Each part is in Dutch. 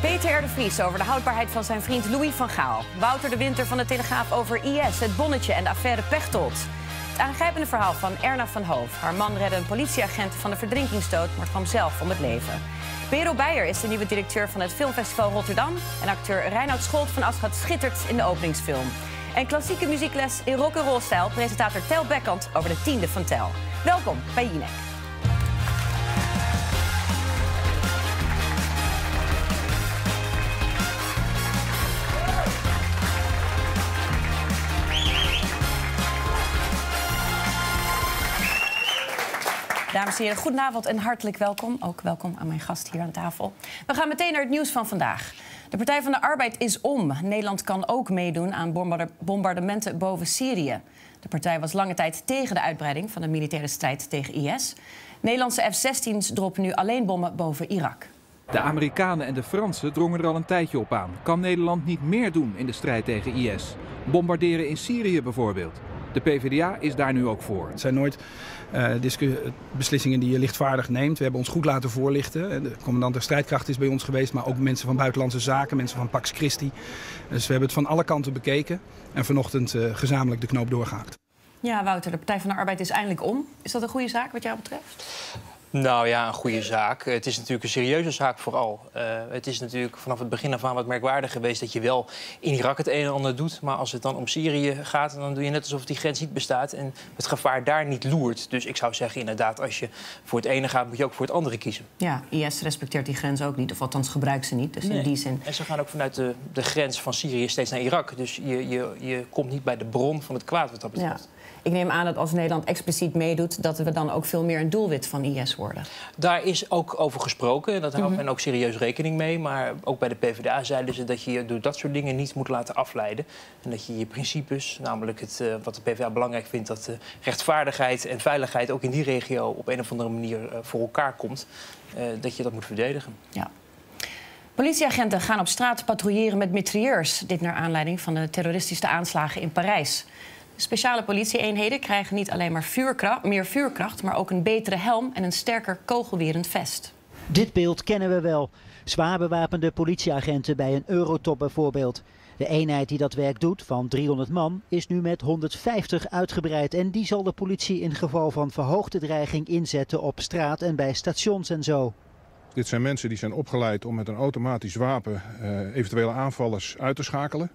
Peter R. de Vries over de houdbaarheid van zijn vriend Louis van Gaal. Wouter de Winter van de Telegraaf over IS, het bonnetje en de affaire Pechtold. Het aangrijpende verhaal van Erna van Hoof. Haar man redde een politieagent van de verdrinkingsdood, maar kwam zelf om het leven. Bero Beijer is de nieuwe directeur van het Filmfestival Rotterdam. En acteur Reinoud Scholt van Aschat schittert in de openingsfilm. En klassieke muziekles in rock'n'roll stijl presentator Tel Bekkant over de tiende van Tel. Welkom bij Jinek. Dames en heren, goedenavond en hartelijk welkom. Ook welkom aan mijn gast hier aan tafel. We gaan meteen naar het nieuws van vandaag. De Partij van de Arbeid is om. Nederland kan ook meedoen aan bombardementen boven Syrië. De partij was lange tijd tegen de uitbreiding van de militaire strijd tegen IS. Nederlandse F-16's droppen nu alleen bommen boven Irak. De Amerikanen en de Fransen drongen er al een tijdje op aan. Kan Nederland niet meer doen in de strijd tegen IS? Bombarderen in Syrië bijvoorbeeld. De PvdA is daar nu ook voor. Het zijn nooit uh, beslissingen die je lichtvaardig neemt. We hebben ons goed laten voorlichten. De commandant der strijdkracht is bij ons geweest, maar ook mensen van Buitenlandse Zaken, mensen van Pax Christi. Dus we hebben het van alle kanten bekeken en vanochtend uh, gezamenlijk de knoop doorgehaakt. Ja, Wouter, de Partij van de Arbeid is eindelijk om. Is dat een goede zaak wat jou betreft? Nou ja, een goede zaak. Het is natuurlijk een serieuze zaak vooral. Uh, het is natuurlijk vanaf het begin af aan wat merkwaardig geweest dat je wel in Irak het een en ander doet. Maar als het dan om Syrië gaat, dan doe je net alsof die grens niet bestaat en het gevaar daar niet loert. Dus ik zou zeggen, inderdaad, als je voor het ene gaat, moet je ook voor het andere kiezen. Ja, IS respecteert die grens ook niet, of althans gebruikt ze niet. Dus in die zin. En ze gaan ook vanuit de, de grens van Syrië steeds naar Irak. Dus je, je, je komt niet bij de bron van het kwaad wat dat betreft. Ja. Ik neem aan dat als Nederland expliciet meedoet, dat we dan ook veel meer een doelwit van IS worden. Daar is ook over gesproken. Dat houdt mm men ook serieus rekening mee. Maar ook bij de PvdA zeiden ze dat je door dat soort dingen niet moet laten afleiden. En dat je je principes, namelijk het, uh, wat de PvdA belangrijk vindt, dat uh, rechtvaardigheid en veiligheid ook in die regio op een of andere manier uh, voor elkaar komt, dat je dat moet verdedigen. Ja. Politieagenten gaan op straat patrouilleren met mitrailleurs. Dit naar aanleiding van de terroristische aanslagen in Parijs. Speciale politieeenheden krijgen niet alleen maar vuurkracht, meer vuurkracht, maar ook een betere helm en een sterker kogelwerend vest. Dit beeld kennen we wel. Zwaar bewapende politieagenten bij een Eurotop bijvoorbeeld. De eenheid die dat werk doet, van 300 man, is nu met 150 uitgebreid. En die zal de politie in geval van verhoogde dreiging inzetten op straat en bij stations en zo. Dit zijn mensen die zijn opgeleid om met een automatisch wapen uh, eventuele aanvallers uit te schakelen.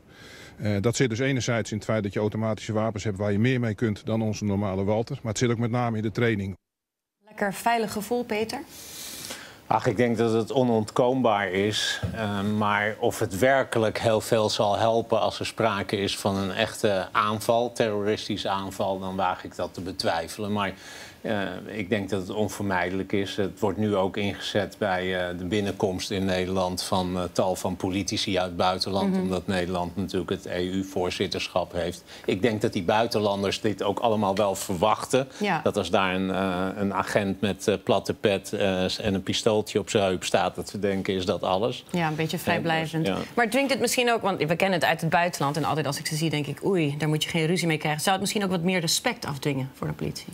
Uh, dat zit dus enerzijds in het feit dat je automatische wapens hebt waar je meer mee kunt dan onze normale Walter. Maar het zit ook met name in de training. Lekker veilig gevoel, Peter? Ach, ik denk dat het onontkoombaar is. Uh, maar of het werkelijk heel veel zal helpen als er sprake is van een echte aanval, terroristische aanval, dan waag ik dat te betwijfelen. Maar ik denk dat het onvermijdelijk is. Het wordt nu ook ingezet bij uh, de binnenkomst in Nederland van uh, tal van politici uit het buitenland. Mm -hmm. Omdat Nederland natuurlijk het EU-voorzitterschap heeft. Ik denk dat die buitenlanders dit ook allemaal wel verwachten. Ja. Dat als daar een, een agent met platte pet en een pistooltje op zijn heup staat, dat we denken is dat alles. Ja, een beetje vrijblijvend. Ja. Maar dwingt het misschien ook, want we kennen het uit het buitenland. En altijd als ik ze zie, denk ik, oei, daar moet je geen ruzie mee krijgen. Zou het misschien ook wat meer respect afdwingen voor de politie?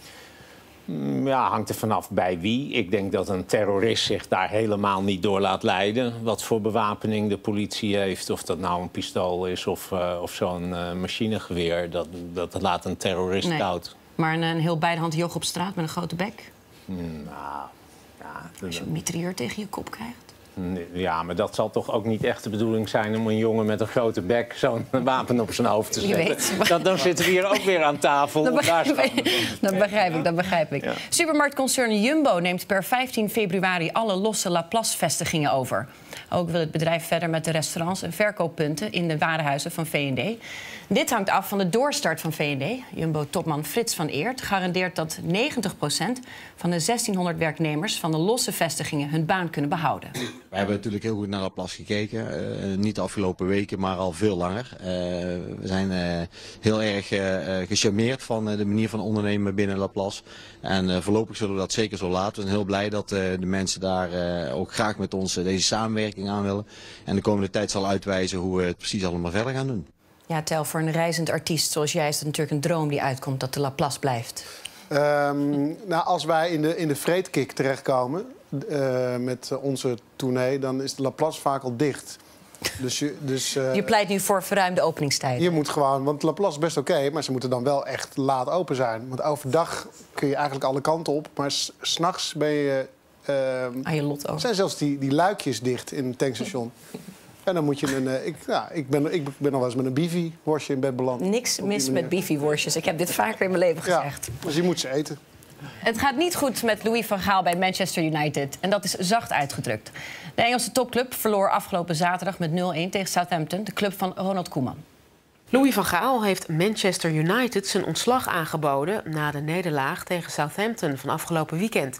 Mm, ja, hangt er vanaf bij wie. Ik denk dat een terrorist zich daar helemaal niet door laat leiden. Wat voor bewapening de politie heeft. Of dat nou een pistool is of, uh, of zo'n uh, machinegeweer. Dat, dat laat een terrorist nee. koud. Maar een, een heel beidehand joch op straat met een grote bek? Mm, nou, ja, Als je een mitrailleur tegen je kop krijgt? Ja, maar dat zal toch ook niet echt de bedoeling zijn om een jongen met een grote bek zo'n wapen op zijn hoofd te zetten. Weet, dan, dan zitten we hier ook weer aan tafel. Dat begrijp, ik, dat begrijp ik, dat begrijp ik. Ja. Supermarktconcern Jumbo neemt per 15 februari alle losse Laplace-vestigingen over. Ook wil het bedrijf verder met de restaurants en verkooppunten in de warenhuizen van V&D. Dit hangt af van de doorstart van V&D. Jumbo-topman Frits van Eert garandeert dat 90% van de 1600 werknemers van de losse vestigingen hun baan kunnen behouden. We hebben natuurlijk heel goed naar Laplace gekeken. Uh, niet de afgelopen weken, maar al veel langer. Uh, we zijn heel erg gecharmeerd van de manier van ondernemen binnen Laplace. En voorlopig zullen we dat zeker zo laten. We zijn heel blij dat de mensen daar ook graag met ons deze samenwerking aan willen. En de komende tijd zal uitwijzen hoe we het precies allemaal verder gaan doen. Ja, Tel, voor een reizend artiest zoals jij is het natuurlijk een droom die uitkomt dat de Laplace blijft. Um, nou, als wij in de, in de vreedkik terechtkomen, uh, met onze tournee, dan is de Laplace vaak al dicht. Dus je, dus, uh, je pleit nu voor verruimde openingstijden? Je moet gewoon, want Laplace is best oké, maar ze moeten dan wel echt laat open zijn. Want overdag kun je eigenlijk alle kanten op, maar s'nachts ben je... Uh, Aan je lot over. zijn zelfs die, die luikjes dicht in het tankstation. En dan moet je een. Uh, ik, ja, ik, ben, ik ben al wel eens met een bifi-worstje in bed beland. Niks mis met bifi-worstjes. Ik heb dit vaker in mijn leven gezegd. Ja, dus je moet ze eten. Het gaat niet goed met Louis van Gaal bij Manchester United. En dat is zacht uitgedrukt. De Engelse topclub verloor afgelopen zaterdag met 0-1 tegen Southampton, de club van Ronald Koeman. Louis van Gaal heeft Manchester United zijn ontslag aangeboden na de nederlaag tegen Southampton van afgelopen weekend.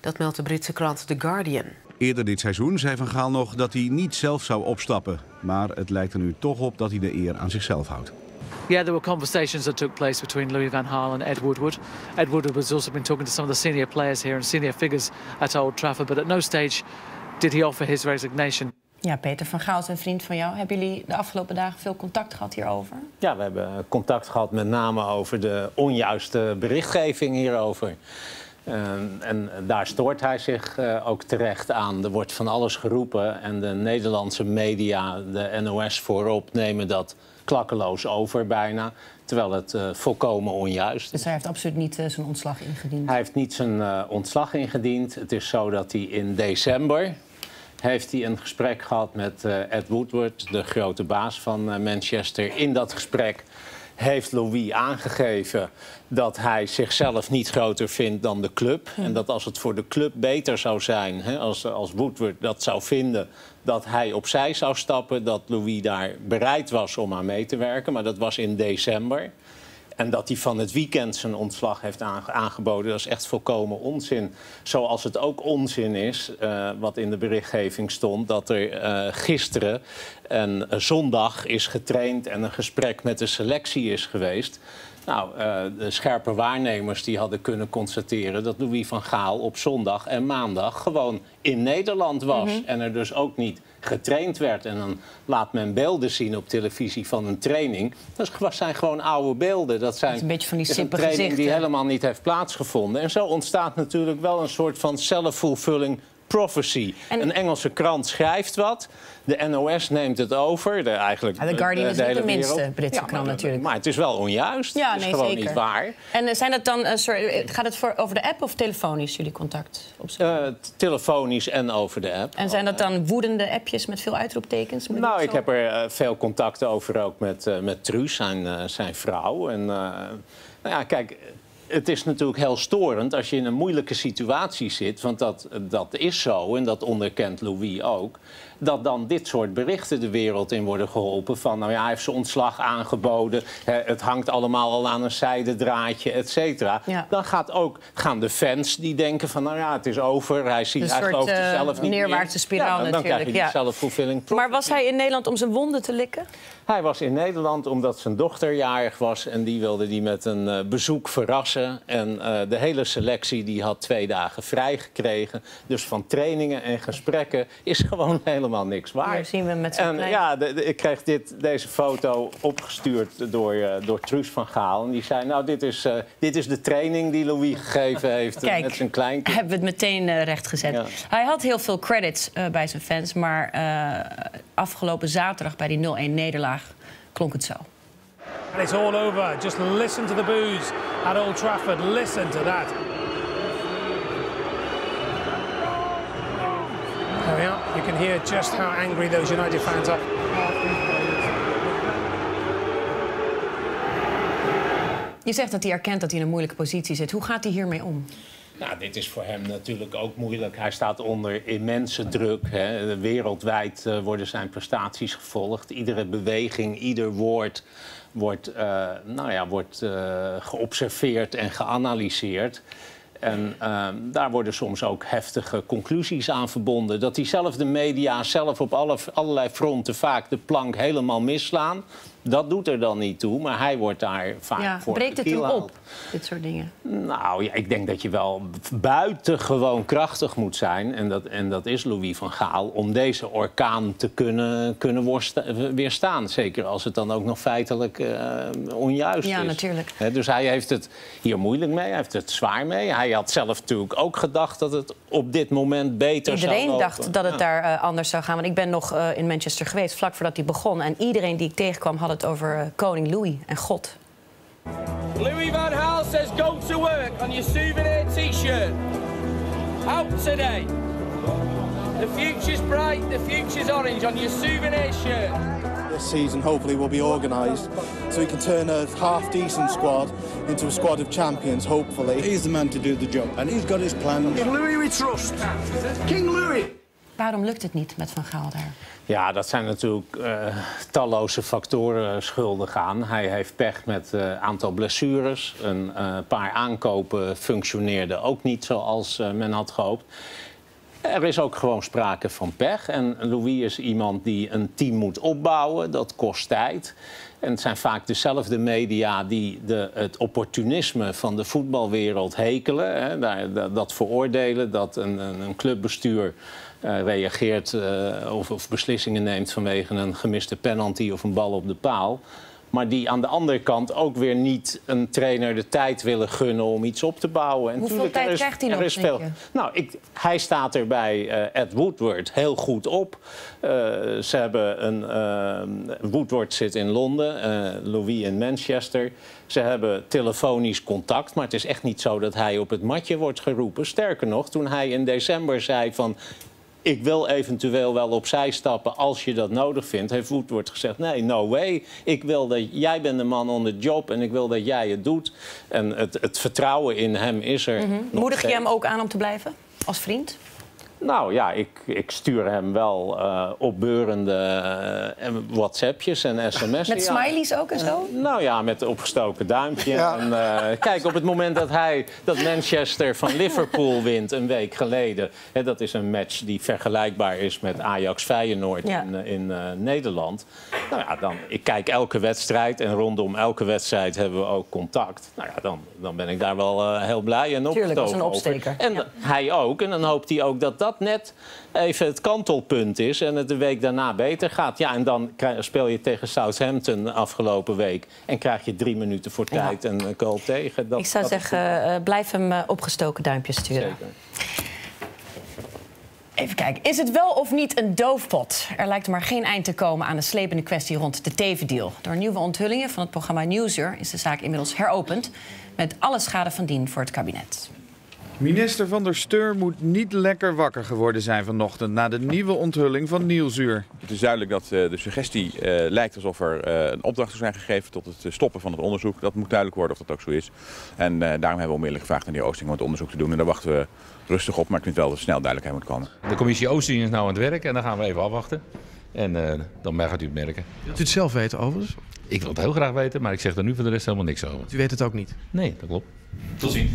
Dat meldt de Britse krant The Guardian. Eerder dit seizoen zei Van Gaal nog dat hij niet zelf zou opstappen. Maar het lijkt er nu toch op dat hij de eer aan zichzelf houdt. Yeah, there were conversations that took place between Louis van Gaal and Ed Woodward. Ed Woodward has also been talking to some of the senior players here and senior figures at Old Trafford, but at no stage did he offer his resignation. Ja, Peter van Gaal is een vriend van jou. Hebben jullie de afgelopen dagen veel contact gehad hierover? Ja, we hebben contact gehad met name over de onjuiste berichtgeving hierover. Uh, en daar stoort hij zich uh, ook terecht aan. Er wordt van alles geroepen en de Nederlandse media, de NOS voorop, nemen dat klakkeloos over bijna. Terwijl het uh, volkomen onjuist is. Dus hij heeft absoluut niet zijn ontslag ingediend? Hij heeft niet zijn ontslag ingediend. Het is zo dat hij in december, heeft hij een gesprek gehad met Ed Woodward, de grote baas van Manchester. In dat gesprek heeft Louis aangegeven dat hij zichzelf niet groter vindt dan de club. En dat als het voor de club beter zou zijn, hè, als, als Woodward dat zou vinden, dat hij opzij zou stappen, dat Louis daar bereid was om aan mee te werken. Maar dat was in december. En dat hij van het weekend zijn ontslag heeft aangeboden, dat is echt volkomen onzin. Zoals het ook onzin is, uh, wat in de berichtgeving stond, dat er uh, gisteren een zondag is getraind en een gesprek met de selectie is geweest. Nou, uh, de scherpe waarnemers die hadden kunnen constateren dat Louis van Gaal op zondag en maandag gewoon in Nederland was. Mm -hmm. En er dus ook niet getraind werd. En dan laat men beelden zien op televisie van een training. Dat zijn gewoon oude beelden. Dat zijn dat een beetje van die een training die helemaal niet heeft plaatsgevonden. En zo ontstaat natuurlijk wel een soort van self-fulfilling prophecy. En... Een Engelse krant schrijft wat. De NOS neemt het over. De, eigenlijk, ja, Guardian de, de is niet de minste wereld. Britse ja, krant natuurlijk. Maar het is wel onjuist. Ja, het is nee, gewoon zeker. niet waar. En uh, zijn dat dan, uh, sorry, gaat het voor, over de app of telefonisch, jullie contact? Uh, telefonisch en over de app. En zijn dat dan woedende appjes met veel uitroeptekens? Nou, ik heb er veel contacten over ook met, met Truus, zijn, zijn vrouw. En nou ja, kijk het is natuurlijk heel storend als je in een moeilijke situatie zit. Want dat, dat is zo en dat onderkent Louis ook dat dan dit soort berichten de wereld in worden geholpen. Van nou ja, hij heeft zijn ontslag aangeboden. het hangt allemaal al aan een zijdendraadje, et cetera. Ja. Dan gaat ook, gaan de fans die denken van nou ja, het is over. Hij, ziet, een hij soort, gelooft er zelf uh, niet neerwaartse spiraal ja, dan, natuurlijk. Dan krijg je ja. zelfvervulling. Maar was hij in Nederland om zijn wonden te likken? Hij was in Nederland omdat zijn dochter jarig was. En die wilde die met een uh, bezoek verrassen. En uh, de hele selectie die had twee dagen vrijgekregen. Dus van trainingen en gesprekken is gewoon helemaal niks waar. Hier zien we met en ja, de, de, ik kreeg dit, deze foto opgestuurd door, uh, door Truus van Gaal. En die zei, nou, dit is, uh, dit is de training die Louis gegeven heeft Kijk, met zijn kleinkind. hebben we het meteen uh, rechtgezet. Ja. Hij had heel veel credits bij zijn fans, maar afgelopen zaterdag bij die 0-1 nederlaag klonk het zo. And it's all over. Just listen to the boos at Old Trafford. Listen to that. There we are. You can hear just how angry those United fans are. Je zegt dat hij erkent dat hij in een moeilijke positie zit. Hoe gaat hij hiermee om? Nou, dit is voor hem natuurlijk ook moeilijk. Hij staat onder immense druk. Hè. Wereldwijd uh, worden zijn prestaties gevolgd. Iedere beweging, ieder woord wordt, uh, nou ja, wordt uh, geobserveerd en geanalyseerd. En uh, daar worden soms ook heftige conclusies aan verbonden. Dat diezelfde media zelf op alle, allerlei fronten vaak de plank helemaal misslaan. Dat doet er dan niet toe, maar hij wordt daar vaak Ja, voor breekt het gekielhaald. op, dit soort dingen? Nou ja, ik denk dat je wel buitengewoon krachtig moet zijn. En dat, en dat is Louis van Gaal. Om deze orkaan te kunnen, kunnen weerstaan. Zeker als het dan ook nog feitelijk eh, onjuist Ja, is. natuurlijk. Hè, dus hij heeft het hier moeilijk mee. Hij heeft het zwaar mee. Hij had zelf natuurlijk ook gedacht dat het op dit moment beter zou Iedereen lopen. dacht dat het Ja. daar eh, anders zou gaan. Want ik ben nog eh, in Manchester geweest, vlak voordat hij begon. En iedereen die ik tegenkwam had het over eh, koning Louis en God. Louis Van Gaal says go to work on your souvenir t-shirt. Out today. The future's bright, the future's orange on your souvenir shirt. This season hopefully will be organised so we can turn a half-decent squad into a squad of champions, hopefully. He's the man to do the job and he's got his plans. In Louis we trust. King Louis. Waarom lukt het niet met Van Gaal daar? Ja, dat zijn natuurlijk eh, talloze factoren schuldig aan. Hij heeft pech met een aantal blessures. Een eh, paar aankopen functioneerden ook niet zoals eh, men had gehoopt. Er is ook gewoon sprake van pech. En Louis is iemand die een team moet opbouwen. Dat kost tijd. En het zijn vaak dezelfde media die de, het opportunisme van de voetbalwereld hekelen. Hè, dat, veroordelen, dat een, een clubbestuur eh, reageert eh, of, of beslissingen neemt vanwege een gemiste penalty of een bal op de paal. Maar die aan de andere kant ook weer niet een trainer de tijd willen gunnen om iets op te bouwen. En Hoeveel tijd is- krijgt hij nog, is veel-? Nou, ik, hij staat er bij eh, Ed Woodward heel goed op. Ze hebben een. Woodward zit in Londen, Louis in Manchester. Ze hebben telefonisch contact, maar het is echt niet zo dat hij op het matje wordt geroepen. Sterker nog, toen hij in december zei van. Ik wil eventueel wel opzij stappen als je dat nodig vindt. Heeft Woodward gezegd, nee, no way. Ik wil dat jij bent de man on the job en ik wil dat jij het doet. En het, het vertrouwen in hem is er. nog Moedig je hem ook aan om te blijven als vriend? Nou ja, ik, ik stuur hem wel eh opbeurende eh, WhatsAppjes en sms'en. Met ja. smileys ook en zo? Nou ja, met opgestoken duimpje. Ja. En, eh, kijk, op het moment dat hij dat Manchester van Liverpool wint een week geleden. Hè, dat is een match die vergelijkbaar is met Ajax Feyenoord Ja. in, eh, in eh, Nederland. Nou ja, dan, ik kijk elke wedstrijd en rondom elke wedstrijd hebben we ook contact. Nou ja, dan, dan ben ik daar wel eh, heel blij en Tuurlijk, als een opgetogen over. opsteker. En hij ook. En dan hoopt hij ook dat dat net even het kantelpunt is en het de week daarna beter gaat. Ja, en dan speel je tegen Southampton afgelopen week en krijg je drie minuten voor tijd en een goal tegen. Dat, ik zou dat zeggen, eh, blijf hem eh, opgestoken duimpjes sturen. Zeker. Even kijken. Is het wel of niet een doofpot? Er lijkt maar geen eind te komen aan de slepende kwestie rond de Teven-deal. Door nieuwe onthullingen van het programma Nieuwsuur is de zaak inmiddels heropend. Met alle schade van dien voor het kabinet. Minister van der Steur moet niet lekker wakker geworden zijn vanochtend na de nieuwe onthulling van Nieuwsuur. Het is duidelijk dat eh, de suggestie eh, lijkt alsof er eh, een opdracht zou zijn gegeven tot het stoppen van het onderzoek. Dat moet duidelijk worden of dat ook zo is. En eh, daarom hebben we onmiddellijk gevraagd aan de Oosting om het onderzoek te doen. En daar wachten we rustig op, maar ik vind wel dat er snel duidelijkheid moet komen. De commissie Oosting is nou aan het werk en dan gaan we even afwachten. En eh, dan gaat u het merken. Wilt u het zelf weten overigens? Ik wil het heel graag weten, maar ik zeg er nu voor de rest helemaal niks over. U weet het ook niet? Nee, dat klopt. Tot ziens.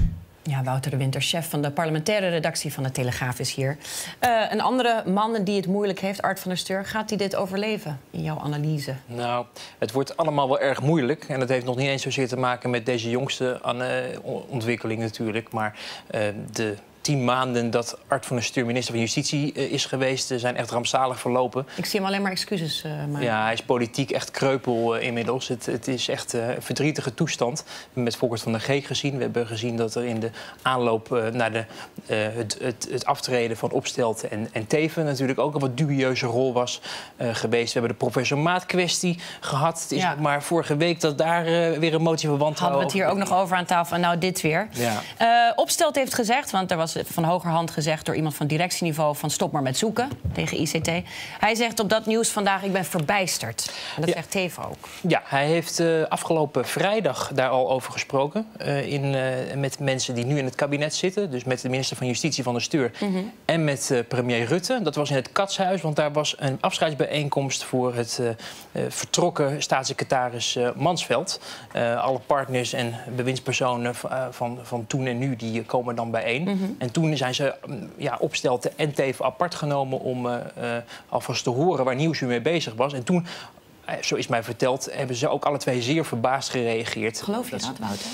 Ja, Wouter de Winter, chef van de parlementaire redactie van de Telegraaf, is hier. Eh, een andere man die het moeilijk heeft, Art van der Steur, gaat hij dit overleven in jouw analyse? Nou, het wordt allemaal wel erg moeilijk. En dat heeft nog niet eens zozeer te maken met deze jongste eh, ontwikkeling natuurlijk. Maar eh, de tien maanden dat Art van der Stuur minister van Justitie eh, is geweest... eh, zijn echt rampzalig verlopen. Ik zie hem alleen maar excuses uh, maken. Ja, hij is politiek echt kreupel inmiddels. Het, het, is echt een verdrietige toestand. We hebben met Volkert van der Geek gezien. We hebben gezien dat er in de aanloop naar de, het, het, het, aftreden van Opstelten en, en Teven... natuurlijk ook een wat dubieuze rol was geweest. We hebben de professor Maat kwestie gehad. Het is ja. maar vorige week dat daar weer een motie van wantrouwen... Hadden we het hier ook nog over aan tafel en nou dit weer. Ja. Opstelt heeft gezegd, want er was van hogerhand gezegd door iemand van directieniveau van stop maar met zoeken tegen ICT. Hij zegt op dat nieuws vandaag ik ben verbijsterd. En dat Ja. zegt Teven ook. Ja, hij heeft eh, afgelopen vrijdag daar al over gesproken. eh, in, eh, met mensen die nu in het kabinet zitten. Dus met de minister van Justitie van der Stuur. Mhm. En met premier Rutte. Dat was in het Katshuis, want daar was een afscheidsbijeenkomst voor het vertrokken staatssecretaris Mansveld. Alle partners en bewindspersonen van, van toen en nu die komen dan bijeen. Mhm. En toen zijn ze mm, ja, opstelten en teven apart genomen om eh, eh, alvast te horen waar Nieuwsuur mee bezig was. En toen eh, zo is mij verteld, hebben ze ook alle twee zeer verbaasd gereageerd. Geloof je dat, Wouter?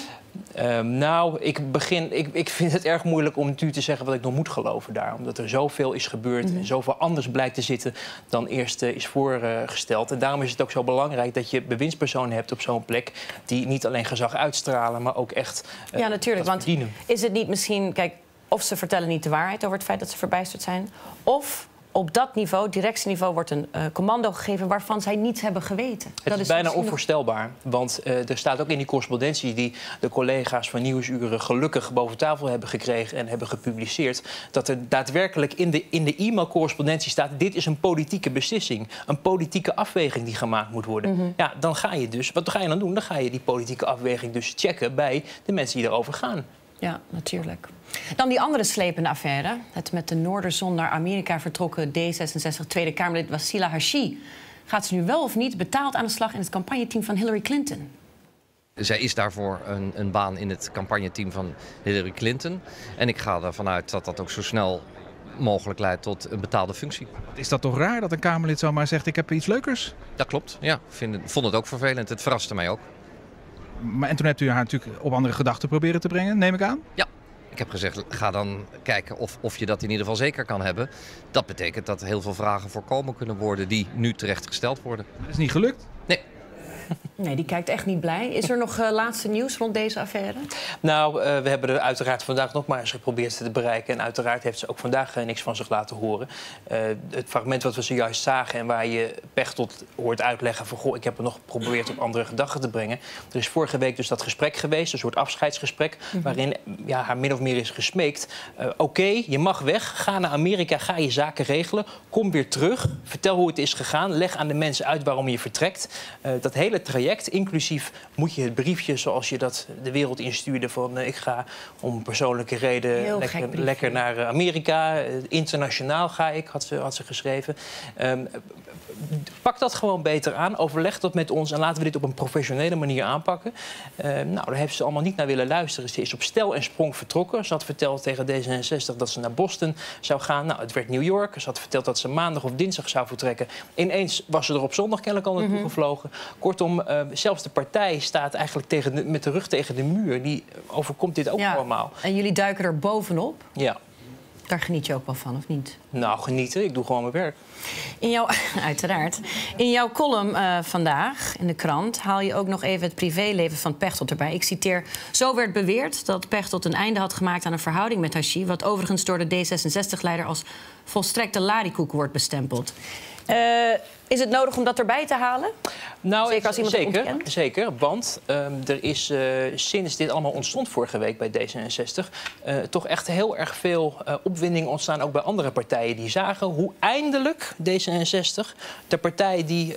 Ehm, nou, ik, begin, ik, ik vind het erg moeilijk om nu te zeggen wat ik nog moet geloven daar. Omdat er zoveel is gebeurd Mhm. en zoveel anders blijkt te zitten dan eerst is voorgesteld. en daarom is het ook zo belangrijk dat je bewindspersonen hebt op zo'n plek... die niet alleen gezag uitstralen, maar ook echt ja, natuurlijk. Want is het niet misschien... Kijk, of ze vertellen niet de waarheid over het feit dat ze verbijsterd zijn... of op dat niveau, directieniveau, wordt een eh, commando gegeven... waarvan zij niets hebben geweten. Het dat is, bijna onvoorstelbaar. Want eh, er staat ook in die correspondentie die de collega's van Nieuwsuren gelukkig boven tafel hebben gekregen en hebben gepubliceerd. Dat er daadwerkelijk in de, in de e-mailcorrespondentie staat: dit is een politieke beslissing. Een politieke afweging die gemaakt moet worden. Mhm. Ja, dan ga je dus. Wat ga je dan doen? Dan ga je die politieke afweging dus checken bij de mensen die erover gaan. Ja, natuurlijk. Dan die andere slepende affaire. Het met de Noorderzon naar Amerika vertrokken D66 Tweede Kamerlid Wasila Hashi. Gaat ze nu wel of niet betaald aan de slag in het campagneteam van Hillary Clinton? Zij is daarvoor een, een baan in het campagneteam van Hillary Clinton. En ik ga ervan uit dat dat ook zo snel mogelijk leidt tot een betaalde functie. Is dat toch raar dat een Kamerlid zomaar zegt: Ik heb iets leukers? Dat klopt, ja. Ik vind vond het ook vervelend. Het verraste mij ook. Maar, en toen hebt u haar natuurlijk op andere gedachten proberen te brengen, neem ik aan? Ja. Ik heb gezegd, ga dan kijken of, of je dat in ieder geval zeker kan hebben. Dat betekent dat heel veel vragen voorkomen kunnen worden die nu terecht gesteld worden. Dat is niet gelukt? Nee. Nee, die kijkt echt niet blij. Is er nog eh, laatste nieuws rond deze affaire? Nou, eh, we hebben er uiteraard vandaag nog maar eens geprobeerd te bereiken. En uiteraard heeft ze ook vandaag eh, niks van zich laten horen. Het fragment wat we zojuist zagen en waar je Pechtold hoort uitleggen... van goh, ik heb het nog geprobeerd op andere gedachten te brengen. Er is vorige week dus dat gesprek geweest, een soort afscheidsgesprek... Mhm. waarin ja, haar min of meer is gesmeekt. Oké, je mag weg, ga naar Amerika, ga je zaken regelen. Kom weer terug, vertel hoe het is gegaan. Leg aan de mensen uit waarom je vertrekt. Dat hele traject, inclusief moet je het briefje zoals je dat de wereld instuurde... van eh, ik ga om persoonlijke reden lekker, naar eh, Amerika. eh, internationaal ga ik, had ze, had ze geschreven. Ehm, pak dat gewoon beter aan. Overleg dat met ons en laten we dit op een professionele manier aanpakken. Ehm, nou, daar heeft ze allemaal niet naar willen luisteren. Ze is op stel en sprong vertrokken. Ze had verteld tegen D66 dat ze naar Boston zou gaan. Nou, het werd New York. Ze had verteld dat ze maandag of dinsdag zou vertrekken. Ineens was ze er op zondag kennelijk al naartoe Mhm. gevlogen. Kortom, eh, zelfs de partij staat eigenlijk tegen de- met de rug tegen de muur. Die overkomt dit ook Ja. allemaal. En jullie duiken er bovenop. Ja. Daar geniet je ook wel van, of niet? Nou, genieten. Ik doe gewoon mijn werk. In jouw, uiteraard. In jouw column eh, vandaag in de krant haal je ook nog even het privéleven van Pechtold erbij. Ik citeer: Zo werd beweerd dat Pechtold een einde had gemaakt aan een verhouding met Hashi, wat overigens door de D66-leider als volstrekte larikoek wordt bestempeld. Eh, is het nodig om dat erbij te halen? Nou, Zeker als iemand zeker, zeker, want ehm, er is eh, sinds dit allemaal ontstond vorige week bij D66... eh, toch echt heel erg veel eh, opwinding ontstaan, ook bij andere partijen... die zagen hoe eindelijk D66, de partij die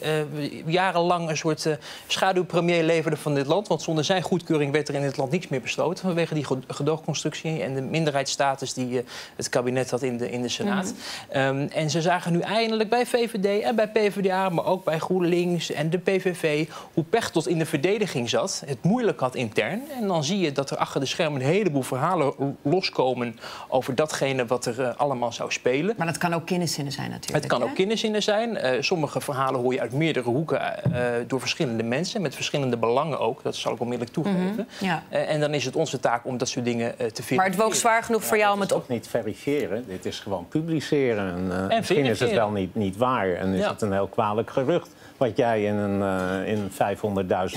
jarenlang een soort schaduwpremier leverde van dit land... want zonder zijn goedkeuring werd er in dit land niets meer besloten... vanwege die ge- gedoogconstructie en de minderheidsstatus die het kabinet had in de, in de Senaat. Mhm. Ehm, en ze zagen nu eindelijk bij VVD en bij PvdA, maar ook bij GroenLinks en de PVV, hoe Pechtold in de verdediging zat, het moeilijk had intern. En dan zie je dat er achter de schermen een heleboel verhalen loskomen over datgene wat er eh, allemaal zou spelen. Maar dat kan ook kinderzinnen zijn natuurlijk. Het kan hè? ook kinderzinnen zijn. Eh, sommige verhalen hoor je uit meerdere hoeken eh, door verschillende mensen, met verschillende belangen ook. Dat zal ik onmiddellijk toegeven. Mhm, ja. Eh, en dan is het onze taak om dat soort dingen eh, te verifiëren. Maar het woog zwaar genoeg voor jou om het op. Niet verifiëren, dit is gewoon publiceren. En, eh, En misschien is het wel niet, niet waar en is Ja. het een heel kwalijk gerucht... wat jij in een eh, in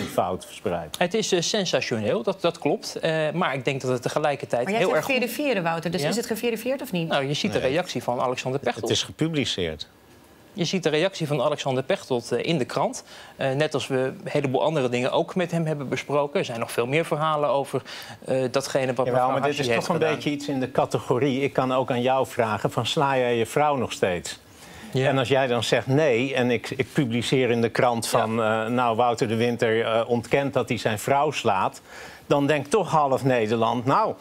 500.000 fout verspreidt. Het is eh, sensationeel, dat, dat klopt. Eh, maar ik denk dat het tegelijkertijd Maar jij heel erg verifiëren, Wouter. Dus Ja? is het geverifieerd of niet? Nou, je ziet de reactie van Alexander Pechtold. Het is gepubliceerd. Je ziet de reactie van Alexander Pechtold eh, in de krant. Eh, net als we een heleboel andere dingen ook met hem hebben besproken. Er zijn nog veel meer verhalen over eh, datgene wat Jawel, mevrouw maar dit is toch een beetje iets in de categorie. Ik kan ook aan jou vragen: van sla jij je vrouw nog steeds? En als jij dan zegt nee, en ik, ik publiceer in de krant van... eh, nou, Wouter de Winter eh, ontkent dat hij zijn vrouw slaat... dan denkt toch half Nederland, nou,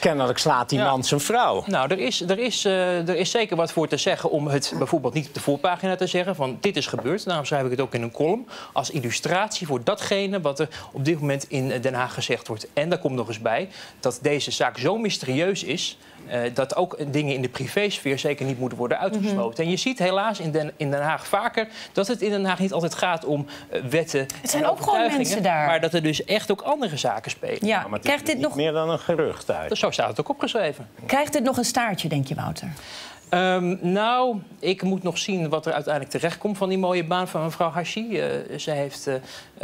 kennelijk slaat die Ja. man zijn vrouw. Nou, er is, er, is, eh, er is zeker wat voor te zeggen om het bijvoorbeeld niet op de voorpagina te zeggen van dit is gebeurd. Daarom schrijf ik het ook in een column als illustratie voor datgene wat er op dit moment in Den Haag gezegd wordt. En daar komt nog eens bij dat deze zaak zo mysterieus is eh, dat ook dingen in de privésfeer zeker niet moeten worden uitgesloten. En je ziet helaas in Den, in Den Haag vaker dat het in Den Haag niet altijd gaat om eh, wetten. Het zijn en ook gewoon mensen daar. Maar dat er dus echt ook andere zaken spelen. Ja, krijgt dit nog, Meer dan een gerucht uit. Zo staat het ook opgeschreven. krijgt dit nog een staartje, denk je, Wouter? Ehm, nou, ik moet nog zien wat er uiteindelijk terechtkomt van die mooie baan van mevrouw Hashi. Eh zij heeft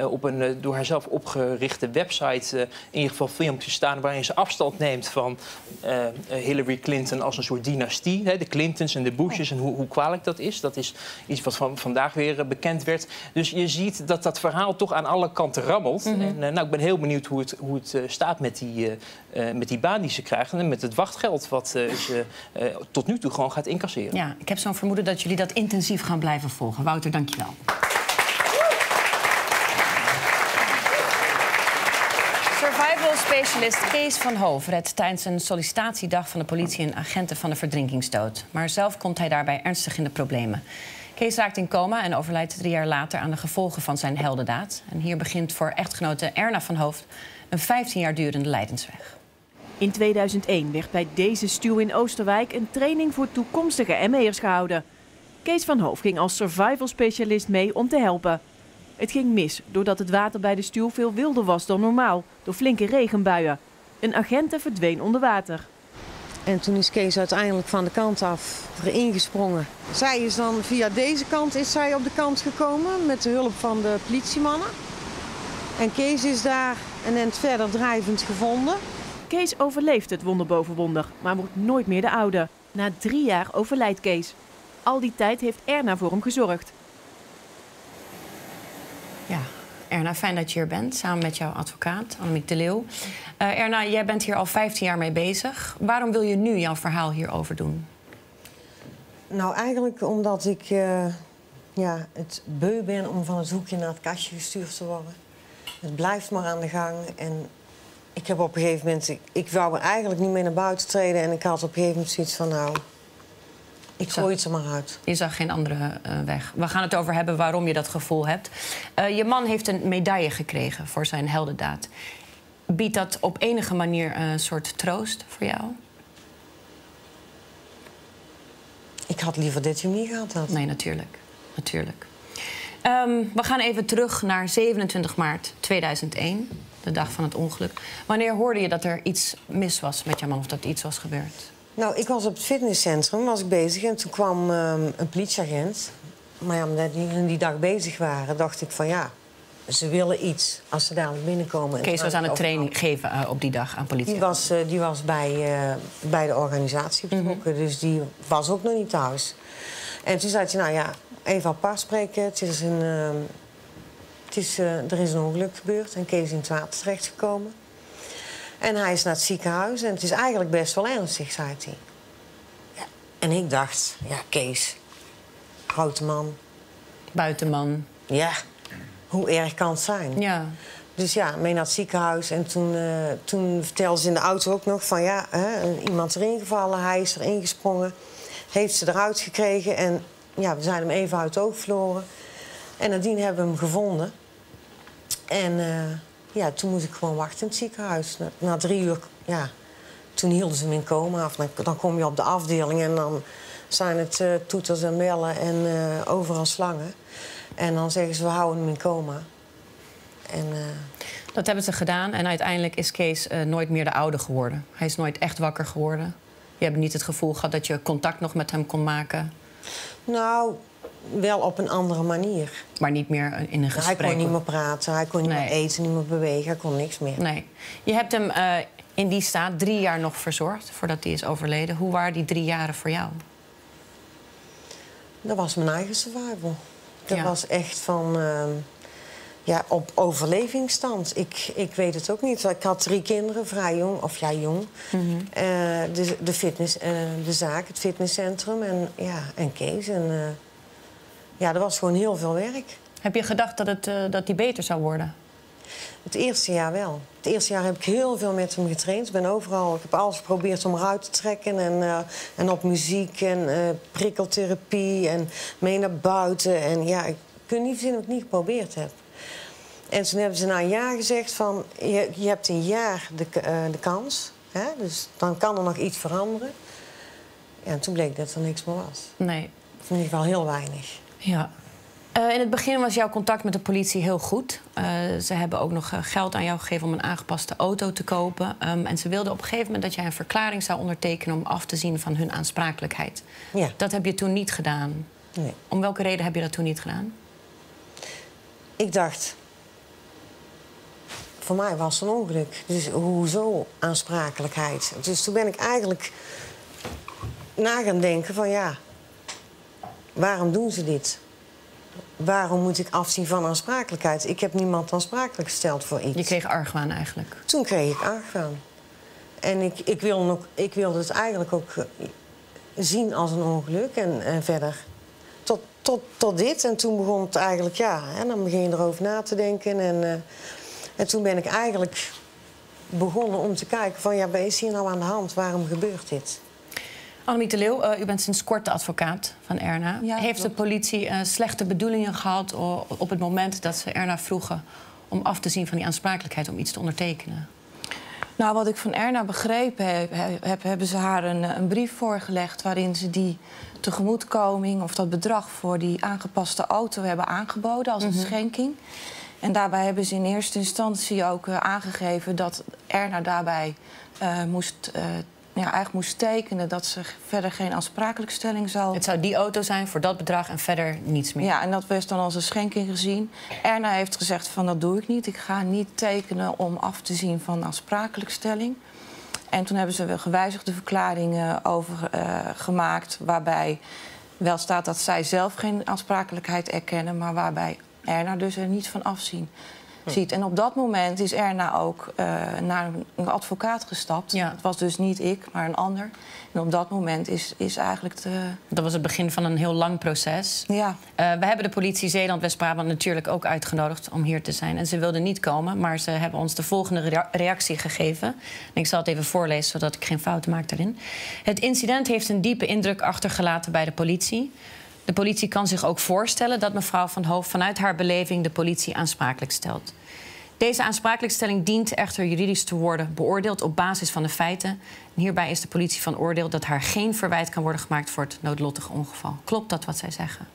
op een eh, door haarzelf opgerichte website eh, in ieder geval filmpjes staan waarin ze afstand neemt van eh, eh, Hillary Clinton als een soort dynastie. Hè, de Clintons en de Bushes en hoe, hoe kwalijk dat is. Dat is iets wat van, vandaag weer eh, bekend werd. Dus je ziet dat dat verhaal toch aan alle kanten rammelt. Mhm. En eh, nou, ik ben heel benieuwd hoe het, hoe het eh, staat met die, eh, eh, met die baan die ze krijgen en met het wachtgeld wat eh, ze eh, tot nu toe gewoon gaat incasseren. Ja, ik heb zo'n vermoeden dat jullie dat intensief gaan blijven volgen. Wouter, dankjewel. Survival specialist Kees van Hoof redt tijdens een sollicitatiedag van de politie een agenten van de verdrinkingsdood. Maar zelf komt hij daarbij ernstig in de problemen. Kees raakt in coma en overlijdt drie jaar later aan de gevolgen van zijn heldendaad. En hier begint voor echtgenote Erna van Hoofd een 15 jaar durende lijdensweg. In 2001 werd bij deze stuw in Oosterwijk een training voor toekomstige ME'ers gehouden. Kees van Hoof ging als survival specialist mee om te helpen. Het ging mis doordat het water bij de stuw veel wilder was dan normaal, door flinke regenbuien. Een agente verdween onder water. En toen is Kees uiteindelijk van de kant af erin gesprongen. Zij is dan via deze kant is zij op de kant gekomen met de hulp van de politiemannen. En Kees is daar een end verder drijvend gevonden. Kees overleeft het wonder boven wonder, maar wordt nooit meer de oude. Na drie jaar overlijdt Kees. Al die tijd heeft Erna voor hem gezorgd. Ja, Erna, fijn dat je hier bent, samen met jouw advocaat, Annemiek de Leeuw. Eh, Erna, jij bent hier al 15 jaar mee bezig. Waarom wil je nu jouw verhaal hierover doen? Nou, eigenlijk omdat ik eh, ja, het beu ben om van het hoekje naar het kastje gestuurd te worden. Het blijft maar aan de gang. En ik heb op een gegeven moment... Ik, wou er eigenlijk niet meer naar buiten treden. En ik had op een gegeven moment zoiets van... Nou, ik gooi het er maar uit. Je zag geen andere eh, weg. We gaan het over hebben waarom je dat gevoel hebt. Eh, je man heeft een medaille gekregen voor zijn heldendaad. Biedt dat op enige manier een soort troost voor jou? Ik had liever dat je niet gehad had. Nee, natuurlijk. natuurlijk. Ehm, we gaan even terug naar 27 maart 2001, de dag van het ongeluk. Wanneer hoorde je dat er iets mis was met jouw man of dat iets was gebeurd? Nou, ik was op het fitnesscentrum was ik bezig en toen kwam ehm, een politieagent. Maar ja, omdat die die dag bezig waren, dacht ik van ja, ze willen iets als ze dadelijk binnenkomen. En Kees was aan het training geven eh, op die dag aan politie. Die was, eh, die was bij, eh, bij de organisatie betrokken, dus die was ook nog niet thuis. En toen zei hij, nou ja, even apart spreken. Het is een, ehm, het is, er is een ongeluk gebeurd en Kees is in het water terechtgekomen. En hij is naar het ziekenhuis en het is eigenlijk best wel ernstig, zei hij. Ja. En ik dacht, ja, Kees, grote man. Buitenman. Ja, hoe erg kan het zijn? Ja. Dus ja, mee naar het ziekenhuis. En toen, eh, toen vertelde ze in de auto ook nog van ja, hè, iemand erin gevallen, hij is erin gesprongen. Heeft ze eruit gekregen en ja, we zijn hem even uit het oog verloren. En nadien hebben we hem gevonden. En eh, ja, toen moest ik gewoon wachten in het ziekenhuis. Na, na drie uur, ja, toen hielden ze hem in coma af. Dan, dan kom je op de afdeling en dan zijn het eh, toeters en bellen en eh, overal slangen. En dan zeggen ze, we houden hem in coma. En, eh, Dat hebben ze gedaan en uiteindelijk is Kees nooit meer de oude geworden. Hij is nooit echt wakker geworden. Je hebt niet het gevoel gehad dat je contact nog met hem kon maken. nou, wel op een andere manier. Maar niet meer in een gesprek. Hij kon niet meer praten, hij kon niet Nee. meer eten, niet meer bewegen, hij kon niks meer. Nee. Je hebt hem eh, in die staat drie jaar nog verzorgd voordat hij is overleden. Hoe waren die drie jaren voor jou? Dat was mijn eigen survival. Dat Ja. was echt van... ehm, ja, op overlevingsstand. Ik, ik weet het ook niet. Ik had drie kinderen, vrij jong, of ja, jong. Eh, de, de, fitness, eh, de zaak, het fitnesscentrum en, ja, en Kees. En, ja, er was gewoon heel veel werk. Heb je gedacht dat, het, eh, dat hij beter zou worden? Het eerste jaar wel. Het eerste jaar heb ik heel veel met hem getraind. Ik ben overal, ik heb alles geprobeerd om eruit te trekken. En, eh, en op muziek en eh, prikkeltherapie en mee naar buiten. En ja, ik kun niet verzinnen wat ik niet geprobeerd heb. En toen hebben ze na een jaar gezegd van... je, je hebt een jaar de, de kans. Hè? Dus dan kan er nog iets veranderen. Ja, en toen bleek dat er niks meer was. Nee. In ieder geval heel weinig. Ja. Eh, in het begin was jouw contact met de politie heel goed. Eh, ze hebben ook nog eh, geld aan jou gegeven om een aangepaste auto te kopen. Ehm, en ze wilden op een gegeven moment dat jij een verklaring zou ondertekenen om af te zien van hun aansprakelijkheid. Ja. Dat heb je toen niet gedaan. Nee. Om welke reden heb je dat toen niet gedaan? Ik dacht, voor mij was het een ongeluk. Dus hoezo aansprakelijkheid? Dus toen ben ik eigenlijk na gaan denken van ja, waarom doen ze dit? Waarom moet ik afzien van aansprakelijkheid? Ik heb niemand aansprakelijk gesteld voor iets. Je kreeg argwaan eigenlijk. Toen kreeg ik argwaan. En ik, ik, wil nog, ik wilde het eigenlijk ook eh, zien als een ongeluk. En, en verder tot, tot, tot dit. En toen begon het eigenlijk, ja, hè, dan begin je erover na te denken. En, eh, en toen ben ik eigenlijk begonnen om te kijken van... ja, wat is hier nou aan de hand? Waarom gebeurt dit? Annemiek de Leeuw, eh, u bent sinds kort de advocaat van Erna. Heeft de politie eh, slechte bedoelingen gehad op het moment dat ze Erna vroegen om af te zien van die aansprakelijkheid om iets te ondertekenen? Nou, wat ik van Erna begrepen heb, heb hebben ze haar een, een brief voorgelegd waarin ze die tegemoetkoming of dat bedrag voor die aangepaste auto hebben aangeboden als een Mhm. schenking. En daarbij hebben ze in eerste instantie ook eh, aangegeven dat Erna daarbij eh, moest, eh, ja, eigenlijk moest tekenen dat ze verder geen aansprakelijkstelling zal. Het zou die auto zijn voor dat bedrag en verder niets meer. Ja, en dat werd dan als een schenking gezien. Erna heeft gezegd van dat doe ik niet. Ik ga niet tekenen om af te zien van aansprakelijkstelling. En toen hebben ze wel gewijzigde verklaringen over eh, gemaakt... waarbij wel staat dat zij zelf geen aansprakelijkheid erkennen... maar waarbij Erna dus er niet van afzien ziet. En op dat moment is Erna ook eh, naar een- advocaat gestapt. Het was dus niet ik, maar een ander. En op dat moment is, is eigenlijk de... Dat was het begin van een heel lang proces. Ja. Eh, we hebben de politie Zeeland-West-Brabant natuurlijk ook uitgenodigd om hier te zijn. En ze wilden niet komen, maar ze hebben ons de volgende rea- reactie gegeven. En ik zal het even voorlezen, zodat ik geen fouten maak daarin. Het incident heeft een diepe indruk achtergelaten bij de politie. De politie kan zich ook voorstellen dat mevrouw Van Hoof vanuit haar beleving de politie aansprakelijk stelt. Deze aansprakelijkstelling dient echter juridisch te worden beoordeeld op basis van de feiten. En hierbij is de politie van oordeel dat haar geen verwijt kan worden gemaakt voor het noodlottige ongeval. Klopt dat wat zij zeggen?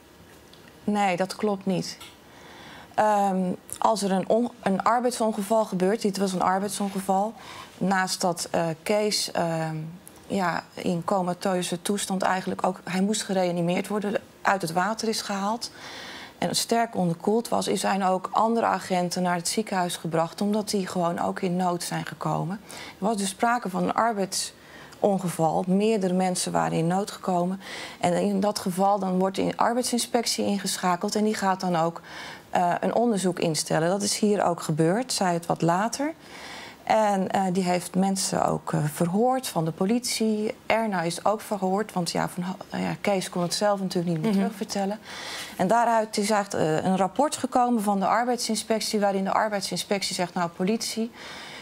Nee, dat klopt niet. Ehm, als er een, een arbeidsongeval gebeurt, dit was een arbeidsongeval, naast dat eh, Kees ehm, ja, in comateuze toestand eigenlijk ook, hij moest gereanimeerd worden, uit het water is gehaald en sterk onderkoeld was, is zijn ook andere agenten naar het ziekenhuis gebracht, omdat die gewoon ook in nood zijn gekomen. Er was dus sprake van een arbeidsongeval. Meerdere mensen waren in nood gekomen. En in dat geval dan wordt de arbeidsinspectie ingeschakeld en die gaat dan ook eh, een onderzoek instellen. Dat is hier ook gebeurd, zij het wat later. En eh, die heeft mensen ook eh, verhoord van de politie. Erna is ook verhoord, want ja, van, Ho- ja, Kees kon het zelf natuurlijk niet meer Mhm. terugvertellen. En daaruit is eigenlijk eh, een rapport gekomen van de arbeidsinspectie... waarin de arbeidsinspectie zegt, nou politie...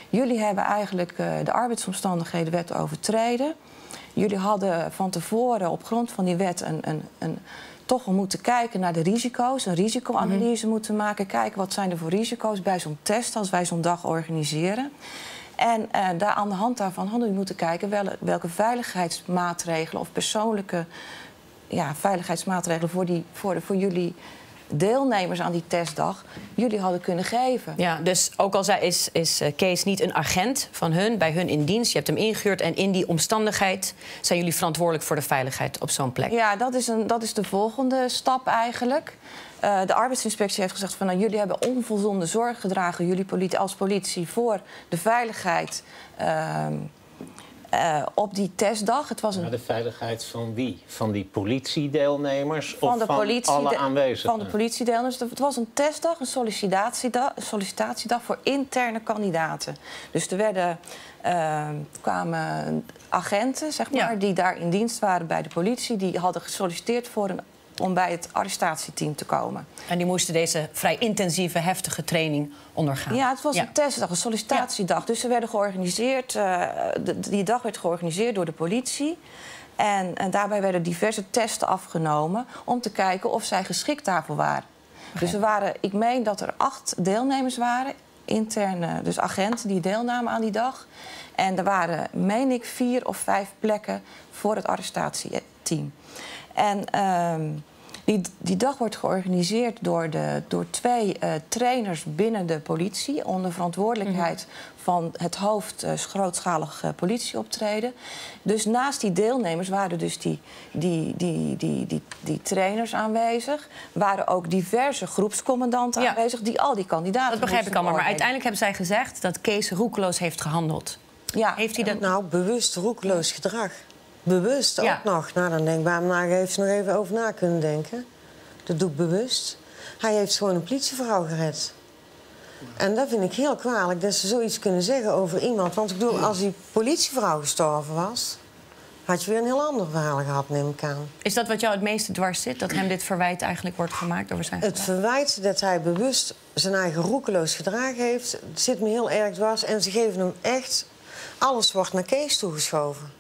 jullie hebben eigenlijk eh, de arbeidsomstandigheden wet overtreden. Jullie hadden van tevoren op grond van die wet een, een, een, toch wel moeten kijken naar de risico's. Een risicoanalyse moeten maken. Kijken wat zijn er voor risico's bij zo'n test als wij zo'n dag organiseren. En eh, daar, aan de hand daarvan hadden we moeten kijken wel- welke veiligheidsmaatregelen of persoonlijke ja, veiligheidsmaatregelen voor, die, voor, de, voor jullie deelnemers aan die testdag jullie hadden kunnen geven. Ja, dus ook al zij is, is eh, Kees niet een agent van hun, bij hun in dienst. Je hebt hem ingehuurd en in die omstandigheid zijn jullie verantwoordelijk voor de veiligheid op zo'n plek. Ja, dat is, een, dat is de volgende stap eigenlijk. Eh, de arbeidsinspectie heeft gezegd van nou, jullie hebben onvoldoende zorg gedragen, jullie politie, als politie, voor de veiligheid ehm, eh, op die testdag. Het was een Maar de veiligheid van wie? Van die politiedeelnemers of de van politie, alle de- aanwezigen? Van de politiedeelnemers. Het was een testdag, een sollicitatiedag, een sollicitatiedag voor interne kandidaten. Dus er werden, eh, kwamen agenten zeg maar, die daar in dienst waren bij de politie. Die hadden gesolliciteerd voor een, om bij het arrestatieteam te komen. En die moesten deze vrij intensieve, heftige training ondergaan. Ja, het was Ja. een testdag, een sollicitatiedag. Dus ze werden georganiseerd. eh, de- die dag werd georganiseerd door de politie. En, en daarbij werden diverse testen afgenomen om te kijken of zij geschikt daarvoor waren. Dus er waren, ik meen dat er acht deelnemers waren interne dus agenten die deelnamen aan die dag. En er waren, meen ik, vier of vijf plekken voor het arrestatieteam. En ehm, die, die dag wordt georganiseerd door, de, door twee eh, trainers binnen de politie... onder verantwoordelijkheid van het hoofd eh, grootschalig eh, politieoptreden. Dus naast die deelnemers waren dus die, die, die, die, die, die trainers aanwezig. Waren ook diverse groepscommandanten aanwezig... die al die kandidaten Dat begrijp ik allemaal. Maar uiteindelijk hebben zij gezegd dat Kees roekeloos heeft gehandeld. Ja. Heeft hij dat... Nou, bewust roekeloos gedrag. Bewust Ja. ook nog. Nou, dan denk ik, waarom nou heeft ze nog even over na kunnen denken? Dat doe ik bewust. Hij heeft gewoon een politievrouw gered. En dat vind ik heel kwalijk dat ze zoiets kunnen zeggen over iemand. Want ik bedoel, als die politievrouw gestorven was... had je weer een heel ander verhaal gehad, neem ik aan. Is dat wat jou het meeste dwars zit? Dat hem dit verwijt eigenlijk wordt gemaakt over zijn Het gedrag? verwijt dat hij bewust zijn eigen roekeloos gedrag heeft... zit me heel erg dwars. En ze geven hem echt... Alles wordt naar Kees toegeschoven.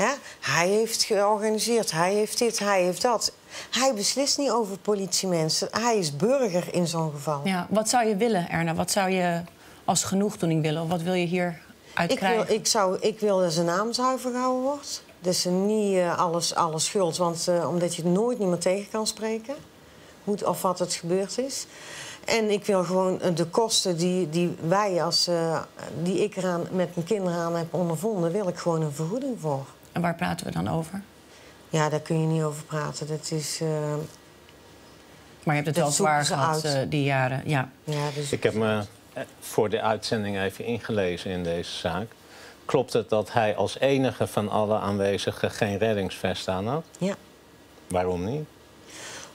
Hè? Hij heeft georganiseerd, hij heeft dit, hij heeft dat. Hij beslist niet over politiemensen. Hij is burger in zo'n geval. Ja, wat zou je willen, Erna? Wat zou je als genoegdoening willen? Of wat wil je hier uit Ik wil, ik, zou, ik wil dat zijn naam zuiver gehouden wordt. Ze niet eh, alles, alles schuld, want, eh, omdat je het nooit niet meer tegen kan spreken. Hoe, of wat het gebeurd is. En ik wil gewoon eh, de kosten die, die wij als, die ik eraan met mijn kinderen aan heb ondervonden, wil ik gewoon een vergoeding voor. En waar praten we dan over? Ja, daar kun je niet over praten. Dat is. eh, Maar je hebt het Dat wel zwaar gehad eh, die jaren. Ja. ja, dus Ik heb me eh, voor de uitzending even ingelezen in deze zaak. Klopt het dat hij als enige van alle aanwezigen geen reddingsvest aan had? Ja. Waarom niet?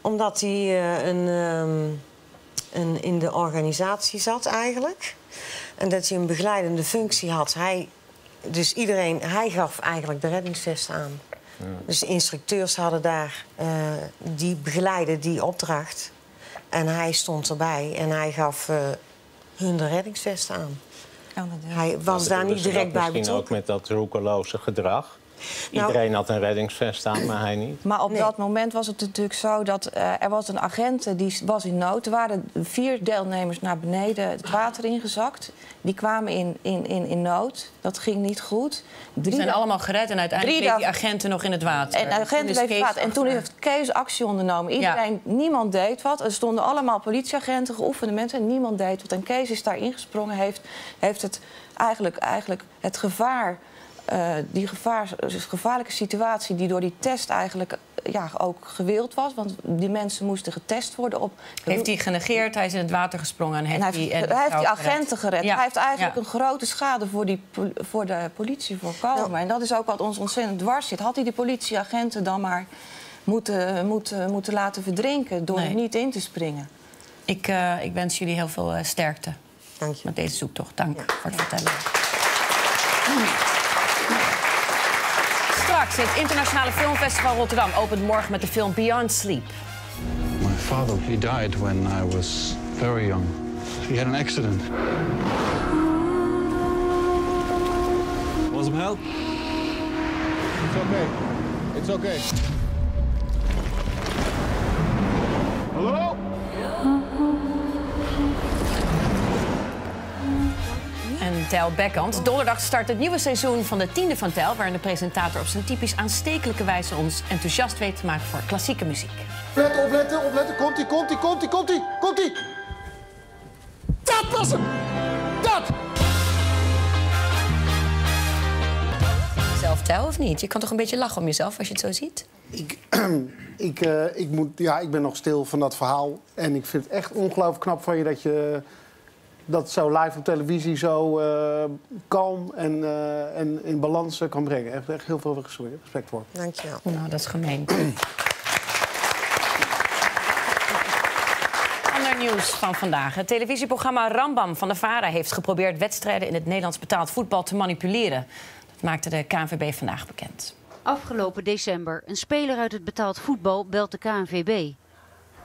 Omdat hij eh, een, ehm, een, in de organisatie zat eigenlijk. En dat hij een begeleidende functie had. Hij, dus iedereen, hij gaf eigenlijk de reddingsvest aan. Dus de instructeurs hadden daar, eh, die begeleiden die opdracht. En hij stond erbij en hij gaf eh, hun de reddingsvest aan. Hij was daar niet Dus direct bij Misschien ook betrokken. met dat roekeloze gedrag. Nou- Iedereen had een reddingsvest aan, maar hij niet. Maar op dat moment was het natuurlijk zo dat eh, er was een agent eh, die was in nood. Er waren vier deelnemers naar beneden het water ingezakt. Die kwamen in, in, in, in nood. Dat ging niet goed. Die zijn allemaal gered en uiteindelijk bleef die agenten nog in het water. En Toen agenten Kees praten. En toen heeft Kees actie ondernomen. Iedereen, niemand deed wat. Er stonden allemaal politieagenten, geoefende mensen. En niemand deed wat. En Kees is daar ingesprongen. Heeft, heeft het eigenlijk, eigenlijk het gevaar... eh, die gevaar, dus gevaarlijke situatie die door die test eigenlijk eh, ja, ook gewild was. Want die mensen moesten getest worden op... Heeft hij genegeerd, hij is in het water gesprongen en heeft, En hij heeft, die, en hij heeft die agenten gered. Ja, Hij heeft eigenlijk ja. een grote schade voor, die, voor de politie voorkomen. En dat is ook wat ons ontzettend dwars zit. Had hij die politieagenten dan maar moeten, moeten, moeten laten verdrinken... door Nee. niet in te springen? Ik, eh, ik wens jullie heel veel eh, sterkte Dank je. met deze zoektocht. Dank voor het vertellen. Het Internationale Filmfestival Rotterdam opent morgen met de film Beyond Sleep. My father, he died when I was very young. He had an accident. Want some help? It's okay. It's okay. Hallo? Tel Beckhand. Donderdag start het nieuwe seizoen van de tiende van Tel... waarin de presentator op zijn typisch aanstekelijke wijze ons enthousiast weet te maken voor klassieke muziek. Opletten, opletten, opletten. Komt-ie, komt-ie, komt-ie, komt-ie, komt-ie. Dat was hem! Dat! Zelf Tel of niet? Je kan toch een beetje lachen om jezelf als je het zo ziet? Ik, eh, ik, moet, ja, ik ben nog stil van dat verhaal. En ik vind het echt ongelooflijk knap van je dat je dat zo live op televisie zo eh, kalm en, eh, en in balans eh, kan brengen. Echt, echt heel veel respect voor. Dank je wel. Nou, dat is gemeen. Ander nieuws van vandaag. Het televisieprogramma Rambam van de VARA heeft geprobeerd wedstrijden in het Nederlands betaald voetbal te manipuleren. Dat maakte de KNVB vandaag bekend. Afgelopen december. Een speler uit het betaald voetbal belt de KNVB.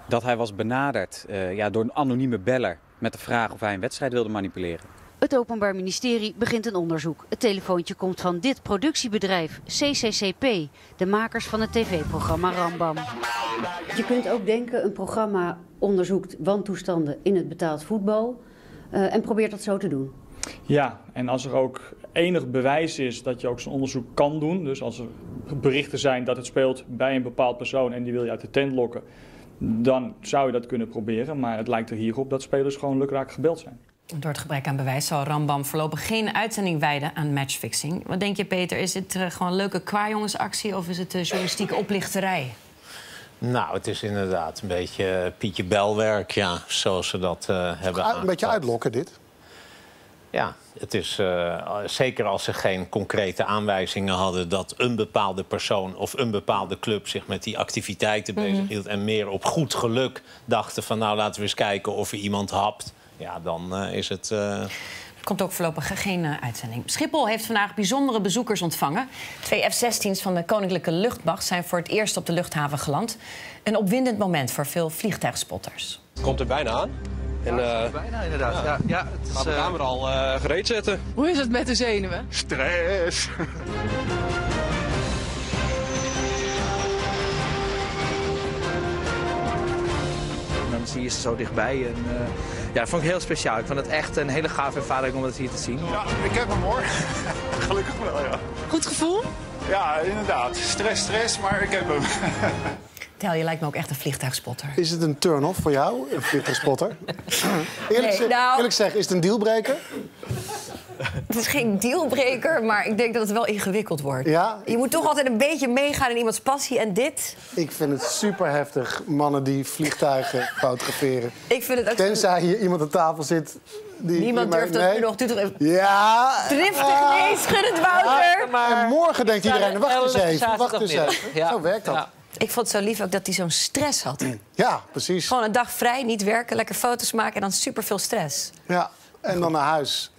dat hij was benaderd eh, ja, door een anonieme beller met de vraag of hij een wedstrijd wilde manipuleren. Het Openbaar Ministerie begint een onderzoek. Het telefoontje komt van dit productiebedrijf, CCCP, de makers van het tv-programma Rambam. Je kunt ook denken, een programma onderzoekt wantoestanden in het betaald voetbal. eh, en probeert dat zo te doen. Ja, en als er ook enig bewijs is dat je ook zo'n onderzoek kan doen, dus als er berichten zijn dat het speelt bij een bepaald persoon en die wil je uit de tent lokken, dan zou je dat kunnen proberen. Maar het lijkt er hierop dat spelers gewoon lukraak gebeld zijn. Door het gebrek aan bewijs zal Rambam voorlopig geen uitzending wijden aan matchfixing. Wat denk je, Peter? Is het eh, gewoon een leuke kwajongensactie of is het uh, journalistieke oplichterij? Nou, het is inderdaad een beetje Pietje Belwerk, ja, zoals ze dat uh, hebben Een beetje uitlokken, dit. Ja, het is uh, zeker als ze geen concrete aanwijzingen hadden dat een bepaalde persoon of een bepaalde club zich met die activiteiten mm -hmm. bezighield en meer op goed geluk dachten van nou laten we eens kijken of er iemand hapt. Ja, dan uh, is het. Uh... Er komt ook voorlopig geen uh, uitzending. Schiphol heeft vandaag bijzondere bezoekers ontvangen. Twee F-16's van de Koninklijke Luchtmacht zijn voor het eerst op de luchthaven geland. Een opwindend moment voor veel vliegtuigspotters. Komt er bijna aan. En, ja, uh, bijna inderdaad. Ja. Ja, ja, het is, we gaan er al uh, gereed zetten. Hoe is het met de zenuwen? Stress. dan zie je ze zo dichtbij. En, uh, ja, dat vond ik heel speciaal. Ik vond het echt een hele gave ervaring om dat hier te zien. Ja, ik heb hem hoor. Gelukkig wel, ja. Goed gevoel? Ja, inderdaad. Stress, stress, maar ik heb hem. Tel, je lijkt me ook echt een vliegtuigspotter. Is het een turn-off voor jou, een vliegtuigspotter? eerlijk, Nee, nou- eerlijk zeggen, is het een dealbreaker? Het is geen dealbreaker, maar ik denk dat het wel ingewikkeld wordt. Ja? Je moet toch altijd een beetje meegaan in iemands passie. En dit, Ik vind het super heftig, mannen die vliegtuigen fotograferen. ik vind het ook... Tenzij hier iemand aan tafel zit... Die, Niemand durft dat nu nog toe te geven. Ja. Driftig, Ah. nee, schud het, Wouter. En morgen denkt iedereen, wacht eens even, wacht eens even. Zo werkt dat. Ik vond het zo lief ook dat hij zo'n stress had. Ja, precies. Gewoon een dag vrij, niet werken, lekker foto's maken en dan superveel stress. Ja, en dan naar huis.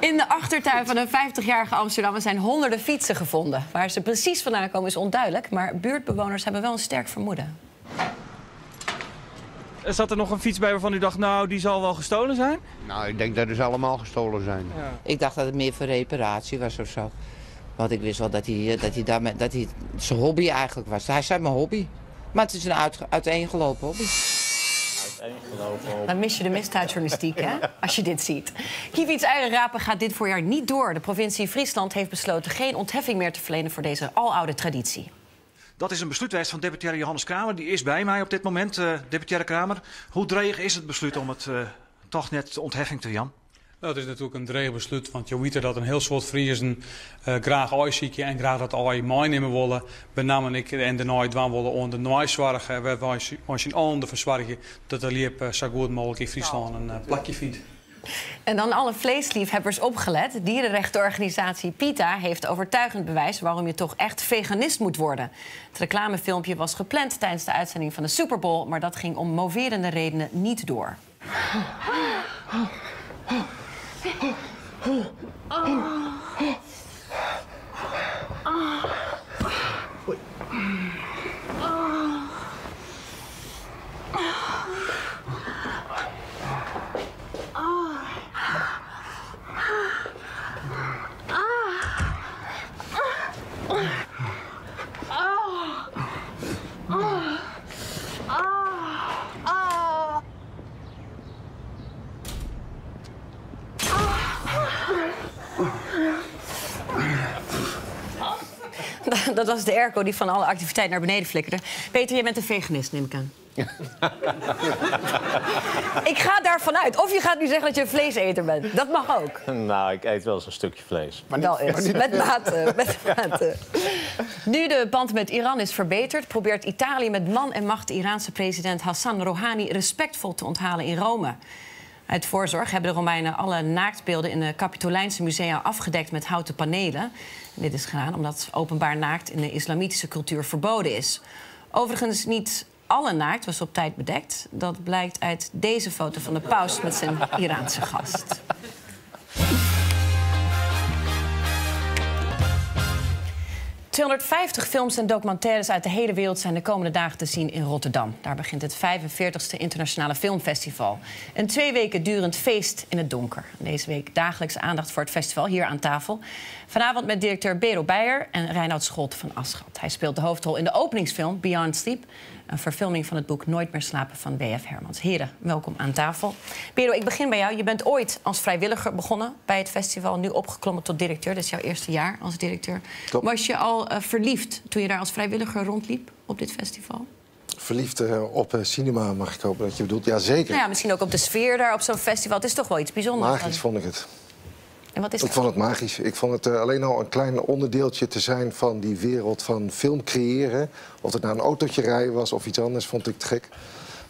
In de achtertuin van een 50-jarige Amsterdammer zijn honderden fietsen gevonden. Waar ze precies vandaan komen is onduidelijk, maar buurtbewoners hebben wel een sterk vermoeden. Zat er nog een fiets bij waarvan u dacht, nou, die zal wel gestolen zijn? Nou, ik denk dat ze allemaal gestolen zijn. Ik dacht dat het meer voor reparatie was of zo. Want ik wist wel dat hij, eh, dat hij, daarmee, dat hij zijn hobby eigenlijk was. Hij zei mijn hobby. Maar het is een uit, uiteengelopen hobby. Dan mis je de misdaadjournalistiek, hè? Als je dit ziet. Kiewiets Eierenrapen gaat dit voorjaar niet door. De provincie Friesland heeft besloten geen ontheffing meer te verlenen voor deze aloude traditie. Dat is een besluitwijs van deputaire Johannes Kramer. Die is bij mij op dit moment, uh, deputaire Kramer. Hoe dreig is het besluit om het uh, toch net de ontheffing te Jan? Nou, het is natuurlijk een dreig besluit, want je weet dat een heel soort Friesen uh, graag oorziekje en graag dat ooi meenemen willen. Benamelijk ik en de nooit dwan willen onder de nooizorg. We zien onder verzorgen dat er liep uh, zo goed mogelijk in Friesland een uh, plakje vindt. En dan alle vleesliefhebbers opgelet. Dierenrechtenorganisatie PITA heeft overtuigend bewijs waarom je toch echt veganist moet worden. Het reclamefilmpje was gepland tijdens de uitzending van de Super Bowl, maar dat ging om moverende redenen niet door. 셋. 아. 아. Dat was de airco die van alle activiteit naar beneden flikkerde. Peter, jij bent een veganist, neem ik aan. ik ga daarvan uit. Of je gaat nu zeggen dat je een vleeseter bent. Dat mag ook. Nou, ik eet wel eens een stukje vlees. Maar wel eens. Met mate. Met mate. Nu de band met Iran is verbeterd... probeert Italië met man en macht de Iraanse president Hassan Rouhani... respectvol te onthalen in Rome. Uit voorzorg hebben de Romeinen alle naaktbeelden in de Capitolijnse musea afgedekt met houten panelen. En dit is gedaan omdat openbaar naakt in de islamitische cultuur verboden is. Overigens niet alle naakt was op tijd bedekt. Dat blijkt uit deze foto van de paus met zijn Iraanse gast. ...250 films en documentaires uit de hele wereld zijn de komende dagen te zien in Rotterdam. Daar begint het 45e Internationale Filmfestival. Een twee weken durend feest in het donker. Deze week dagelijks aandacht voor het festival hier aan tafel. Vanavond met directeur Bero Beijer en Reinoud Scholt van Aschat. Hij speelt de hoofdrol in de openingsfilm Beyond Sleep. Een verfilming van het boek Nooit meer slapen van W.F. Hermans. Heren, welkom aan tafel. Pero, ik begin bij jou. Je bent ooit als vrijwilliger begonnen bij het festival. Nu opgeklommen tot directeur. Dat is jouw eerste jaar als directeur. Was je al eh, verliefd toen je daar als vrijwilliger rondliep op dit festival? Verliefd eh, op eh, cinema, mag ik hopen dat je bedoelt. Ja, zeker. Nou ja, misschien ook op de sfeer daar op zo'n festival. Het is toch wel iets bijzonders. Magisch vond ik het. En wat is ik dat? vond het magisch. Ik vond het eh, alleen al een klein onderdeeltje te zijn van die wereld van film creëren. Of het nou een autootje rijden was of iets anders, vond ik te gek.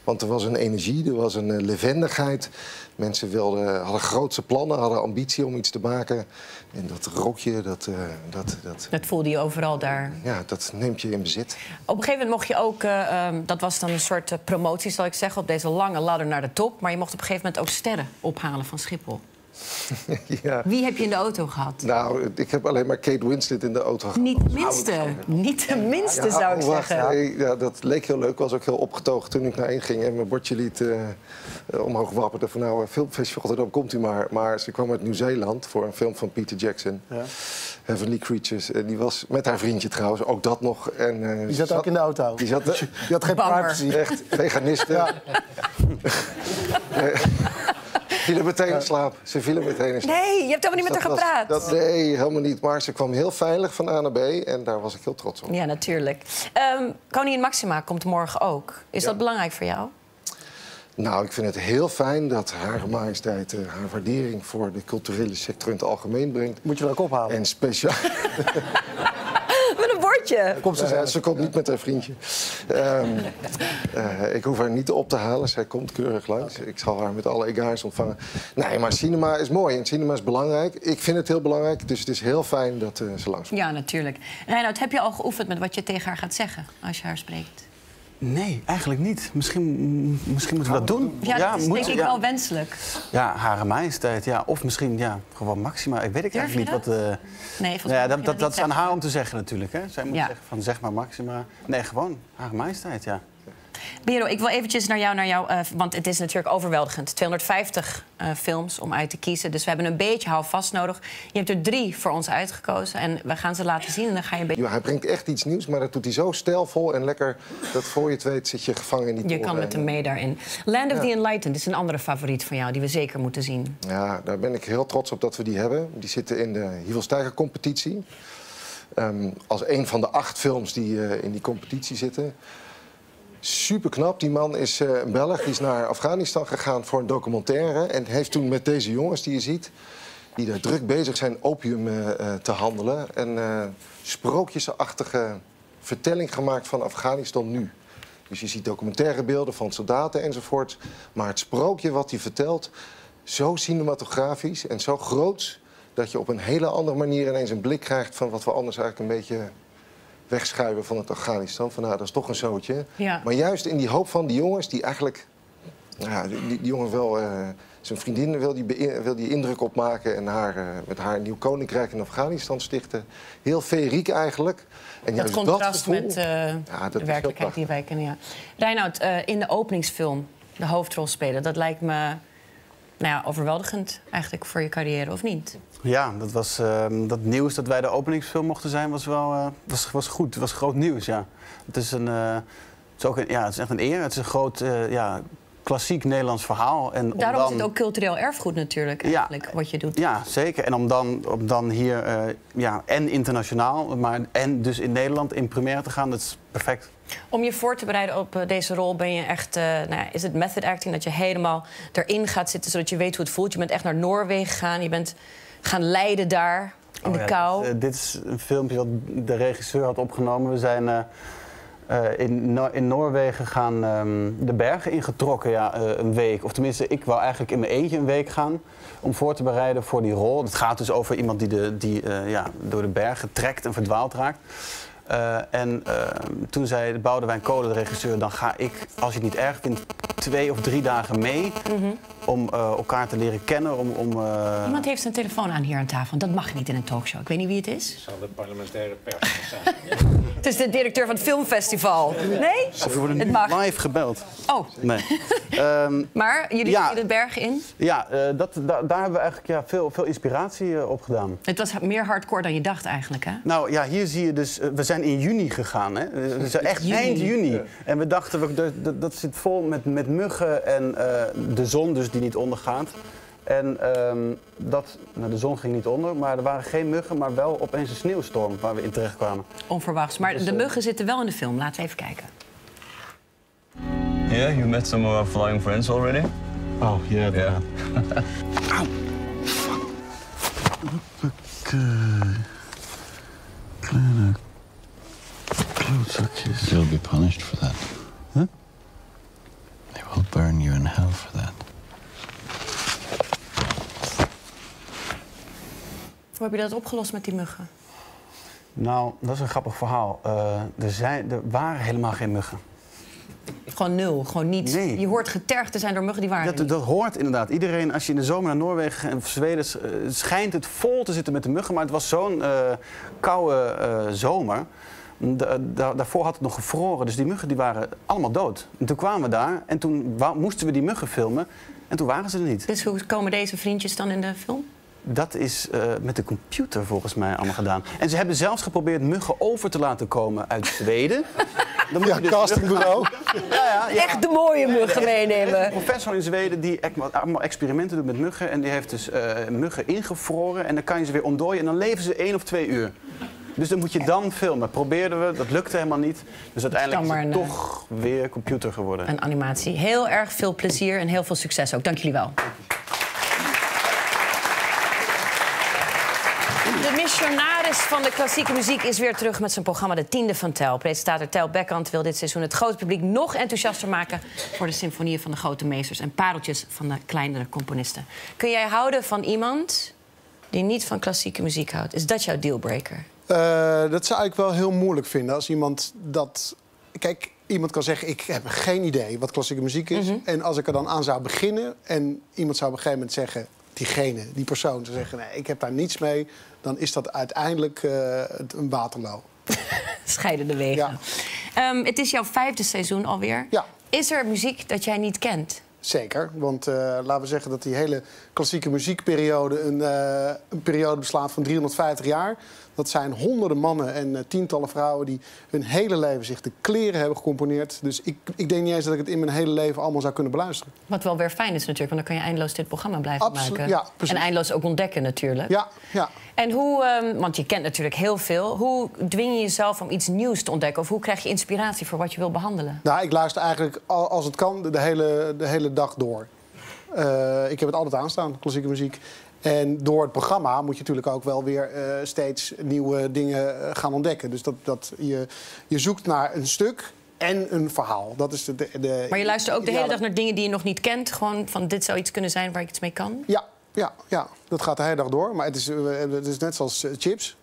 Want er was een energie, er was een eh, levendigheid. Mensen wilden, hadden grootse plannen, hadden ambitie om iets te maken. En dat rookje, dat, eh, dat, dat, Dat voelde je overal daar. ja, dat neemt je in bezit. Op een gegeven moment mocht je ook, eh, ehm, dat was dan een soort promotie, zal ik zeggen, op deze lange ladder naar de top. Maar je mocht op een gegeven moment ook sterren ophalen van Schiphol. ja. Wie heb je in de auto gehad? Nou, ik heb alleen maar Kate Winslet in de auto gehad. Niet de minste. Niet de minste, Ja, zou ik oh, wacht. zeggen. Nee, ja, dat leek heel leuk. Ik was ook heel opgetogen toen ik naar één ging en mijn bordje liet eh, omhoog wapperde. Van nou, filmfestival Rotterdam komt u maar. Maar ze kwam uit Nieuw-Zeeland voor een film van Peter Jackson. Ja. Heavenly Creatures. En die was met haar vriendje trouwens, ook dat nog. En, eh, Die zat ook in de auto. Die zat, Die had geen privacy. echt veganisten. Eh, vielen meteen in slaap. Ze vielen meteen in slaap. Nee, je hebt helemaal niet met haar was- gepraat. Dat, nee, helemaal niet. Maar ze kwam heel veilig van A naar B en daar was ik heel trots op. Ja, natuurlijk. Ehm Koningin Maxima komt morgen ook. Is dat belangrijk voor jou? Nou, ik vind het heel fijn dat Hare Majesteit eh, haar waardering voor de culturele sector in het algemeen brengt. Moet je er ook ophalen? En speciaal. Komt ze Eh, zelf. ze komt niet met haar vriendje. Ehm, eh, ik hoef haar niet op te halen. Zij komt keurig langs. Ik zal haar met alle egaars ontvangen. Nee, maar cinema is mooi en cinema is belangrijk. Ik vind het heel belangrijk, dus het is heel fijn dat eh, ze langs Ja, natuurlijk. Reinoud, heb je al geoefend met wat je tegen haar gaat zeggen als je haar spreekt? Nee, eigenlijk niet. Misschien, misschien moeten we dat doen. Ja, dat is moet- denk ik ja. wel wenselijk. Ja, Hare Majesteit, ja. Of misschien ja, gewoon Maxima. Ik weet ik Durf eigenlijk niet wat... eh, Nee, ja, dat, dat, dat dat is aan haar om te zeggen natuurlijk. Hè. Zij moet zeggen van zeg maar Maxima. Nee, gewoon Hare Majesteit, ja. Bero, ik wil eventjes naar jou, naar jou eh, want het is natuurlijk overweldigend. 250 eh, films om uit te kiezen, dus we hebben een beetje houvast nodig. Je hebt er drie voor ons uitgekozen en we gaan ze laten zien en dan ga je een beetje... Ja, hij brengt echt iets nieuws, maar dat doet hij zo stijlvol en lekker... dat voor je het weet zit je gevangen in die Je kan met hem mee daarin. Land of Ja. the Enlightened is een andere favoriet van jou die we zeker moeten zien. Ja, daar ben ik heel trots op dat we die hebben. Die zitten in de Hievelstijger-competitie. Ehm, als een van de acht films die eh, in die competitie zitten. Super knap. Die man is eh, een Belg. Die is naar Afghanistan gegaan voor een documentaire. En heeft toen met deze jongens die je ziet... die daar druk bezig zijn opium eh, eh, te handelen... een eh, sprookjesachtige vertelling gemaakt van Afghanistan nu. Dus je ziet documentaire beelden van soldaten enzovoort. Maar het sprookje wat hij vertelt, zo cinematografisch en zo groots... dat je op een hele andere manier ineens een blik krijgt... van wat we anders eigenlijk een beetje wegschuiven van het Afghanistan. Van nou, dat is toch een zootje. Ja. Maar juist in die hoop van die jongens die eigenlijk... nou Ja, die, die jongen wil... eh, zijn vriendin wil die, wil die indruk opmaken... en haar, eh, met haar een nieuw koninkrijk in Afghanistan stichten. Heel feeriek eigenlijk. En Dat juist contrast gevoel- met eh, Ja, dat de werkelijkheid die wij kennen. Ja. Reinoud, in de openingsfilm de hoofdrol spelen, dat lijkt me nou ja, overweldigend eigenlijk voor je carrière, of niet? Ja, dat, was, ehm, dat nieuws dat wij de openingsfilm mochten zijn was wel eh, was, was goed. Het was groot nieuws, ja. Het is, een, eh, het, is ook een, ja, het is echt een eer. Het is een groot eh, ja, klassiek Nederlands verhaal. En om Daarom is dan- het ook cultureel erfgoed natuurlijk, eigenlijk, wat je doet. Ja, zeker. En om dan, om dan hier ja, en internationaal, maar en dus in Nederland in première te gaan, dat is perfect. Om je voor te bereiden op deze rol ben je echt... nou, ja, is het method acting dat je helemaal erin gaat zitten... zodat je weet hoe het voelt? Je bent echt naar Noorwegen gegaan. Je bent gaan leiden daar in Oh de ja, kou. Dit, eh, dit is een filmpje wat de regisseur had opgenomen. We zijn eh, eh, in, in Noorwegen gaan ehm, de bergen ingetrokken ja, een week. Of tenminste, ik wou eigenlijk in mijn eentje een week gaan om voor te bereiden voor die rol. Het gaat dus over iemand die, de, die ja, door de bergen trekt en verdwaald raakt. En ehm, toen zei Boudewijn Kolen, de regisseur, dan ga ik, als je het niet erg vindt, twee of drie dagen mee Mhm. Om eh, elkaar te leren kennen. Om, om, eh, Iemand heeft zijn telefoon aan hier aan tafel. Dat mag niet in een talkshow. Ik weet niet wie het is. Zal de parlementaire pers zijn. Het is de directeur van het filmfestival. Nee? Of we worden Het nu live gebeld. Oh. Nee. Ehm, Maar jullie Ja. gingen de bergen in. ja, eh, dat, da- daar hebben we eigenlijk ja, veel, veel inspiratie op gedaan. Het was meer hardcore dan je dacht eigenlijk, hè? Nou ja, hier zie je dus, we zijn in juni gegaan. Hè? We zijn echt Juni. eind juni. En we dachten, we, dat- dat, dat zit vol met, met muggen en eh, de zon dus die niet ondergaat. En ehm, dat, nou, de zon ging niet onder, maar er waren geen muggen, maar wel opeens een sneeuwstorm waar we in terecht kwamen. Onverwachts. Maar Dus, de eh, muggen zitten wel in de film. Laten we even kijken. Yeah, you met some of our flying friends already? Oh, yeah. Yeah. Kleine klootzakjes. You'll be punished for that. Huh? They will burn you in hell for that. Hoe heb je dat opgelost met die muggen? Nou, dat is een grappig verhaal. Eh, er, zijn, er waren helemaal geen muggen. Gewoon nul. Gewoon niet. Je hoort getergd te zijn door muggen die waren Dat, niet. dat hoort inderdaad. Iedereen, als je in de zomer naar Noorwegen of Zweden... eh, schijnt het vol te zitten met de muggen. Maar het was zo'n eh, koude zomer. Da- da- daarvoor had het nog gevroren. Dus die muggen die waren allemaal dood. En toen kwamen we daar en toen moesten we die muggen filmen. En toen waren ze er niet. Dus hoe komen deze vriendjes dan in de film? Dat is eh, met de computer volgens mij allemaal gedaan. En ze hebben zelfs geprobeerd muggen over te laten komen uit Zweden. Dan moet Ja, je dus castingbureau. Ja, ja, ja. Echt de mooie muggen Er is meenemen. een professor in Zweden die allemaal experimenten doet met muggen. En die heeft dus eh, muggen ingevroren. En dan kan je ze weer ontdooien. En dan leven ze één of twee uur. Dus dan moet je dan filmen. Probeerden we, dat lukte helemaal niet. Dus uiteindelijk is het een, toch weer computer geworden. Een animatie. Heel erg veel plezier en heel veel succes ook. Dank jullie wel. De missionaris van de klassieke muziek is weer terug met zijn programma De Tiende van Tel. Presentator Tel Beckhand wil dit seizoen het grote publiek nog enthousiaster maken voor de symfonieën van de grote meesters en pareltjes van de kleinere componisten. Kun jij houden van iemand die niet van klassieke muziek houdt? Is dat jouw dealbreaker? Eh, dat zou ik wel heel moeilijk vinden als iemand dat. Kijk, iemand kan zeggen: Ik heb geen idee wat klassieke muziek is. En als ik er dan aan zou beginnen en iemand zou op een gegeven moment zeggen: Diegene, die persoon, zou zeggen: Nee, ik heb daar niets mee. Dan is dat uiteindelijk eh, een waterloo. Scheiden de wegen. Ehm, het is jouw vijfde seizoen alweer. Ja. Is er muziek dat jij niet kent? Zeker, want eh, laten we zeggen dat die hele klassieke muziekperiode een, eh, een periode beslaat van 350 jaar. Dat zijn honderden mannen en eh, tientallen vrouwen die hun hele leven zich de kleren hebben gecomponeerd. Dus ik, ik denk niet eens dat ik het in mijn hele leven allemaal zou kunnen beluisteren. Wat wel weer fijn is natuurlijk, want dan kan je eindeloos dit programma blijven Absolu- maken. ja, precies. en eindeloos ook ontdekken natuurlijk. Ja, ja. En hoe, ehm, want je kent natuurlijk heel veel. Hoe dwing je jezelf om iets nieuws te ontdekken? Of hoe krijg je inspiratie voor wat je wil behandelen? Nou, ik luister eigenlijk al- als het kan de hele, de hele dag door. Eh, ik heb het altijd aanstaan, klassieke muziek. En door het programma moet je natuurlijk ook wel weer eh, steeds nieuwe dingen eh, gaan ontdekken. Dus dat, dat je, je zoekt naar een stuk en een verhaal. Dat is de, de, Maar je luistert ook de hele dag naar dingen die je nog niet kent. Gewoon van dit zou iets kunnen zijn waar ik iets mee kan. Ja, ja, ja, dat gaat de hele dag door. Maar het is, eh, het is net zoals chips.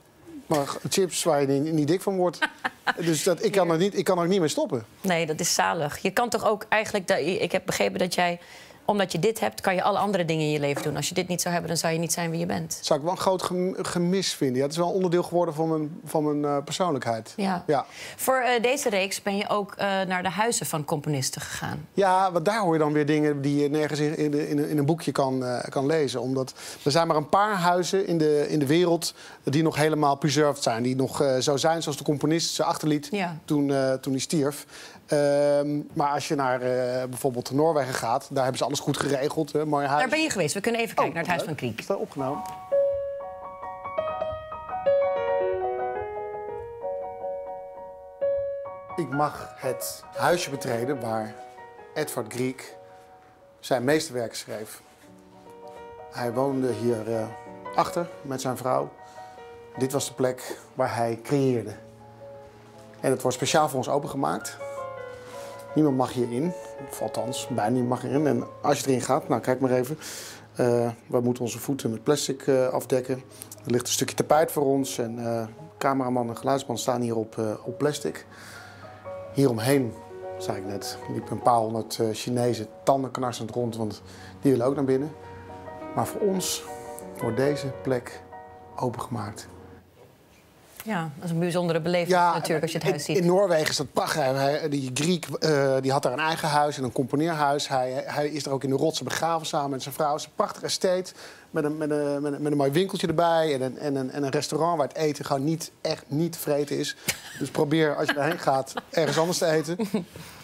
Maar chips waar je niet, niet dik van wordt. dus dat, ik, kan er niet, ik kan er niet mee stoppen. Nee, dat is zalig. Je kan toch ook eigenlijk... Ik heb begrepen dat jij, omdat je dit hebt... kan je alle andere dingen in je leven doen. Als je dit niet zou hebben, dan zou je niet zijn wie je bent. Zou ik wel een groot gem- gemis vinden. Ja, het is wel een onderdeel geworden van mijn, van mijn eh, persoonlijkheid. Ja. Ja. Voor eh, deze reeks ben je ook eh, naar de huizen van componisten gegaan. Ja, want daar hoor je dan weer dingen die je nergens in, in, in, een- in een boekje kan, kan lezen. Omdat er zijn maar een paar huizen in de, in de wereld die nog helemaal preserved zijn. Die nog zo zijn zoals de componist ze achterliet Ja. toen, toen hij stierf. Ehm, maar als je naar eh, bijvoorbeeld Noorwegen gaat, daar hebben ze alles goed geregeld. Hè, mooi huis. Daar ben je geweest. We kunnen even kijken naar het Huis van Kriek. Is daar opgenomen? Ik mag het huisje betreden waar Edvard Griek zijn meesterwerk schreef. Hij woonde hier eh, achter met zijn vrouw. Dit was de plek waar hij creëerde. En het wordt speciaal voor ons opengemaakt. Niemand mag hierin, of althans, bijna niemand mag erin. En als je erin gaat, nou kijk maar even. Eh, we moeten onze voeten met plastic eh, afdekken. Er ligt een stukje tapijt voor ons. En eh, cameraman en geluidsman staan hier op, op plastic. Hieromheen, zei ik net, liep een paar honderd Chinezen tandenknarsend rond. Want die willen ook naar binnen. Maar voor ons wordt deze plek opengemaakt. Ja, dat is een bijzondere beleving natuurlijk als je het huis ziet. in Noorwegen is dat prachtig. Hij, die Griek eh, die had daar een eigen huis en een componeerhuis. Hij, hij is er ook in de rotsen begraven samen met zijn vrouw. Het is een prachtige estate met een, met een, met een, met een mooi winkeltje erbij... En een, en, een, en een restaurant waar het eten gewoon niet, echt niet te vreten is. Dus probeer als je daarheen gaat ergens anders te eten.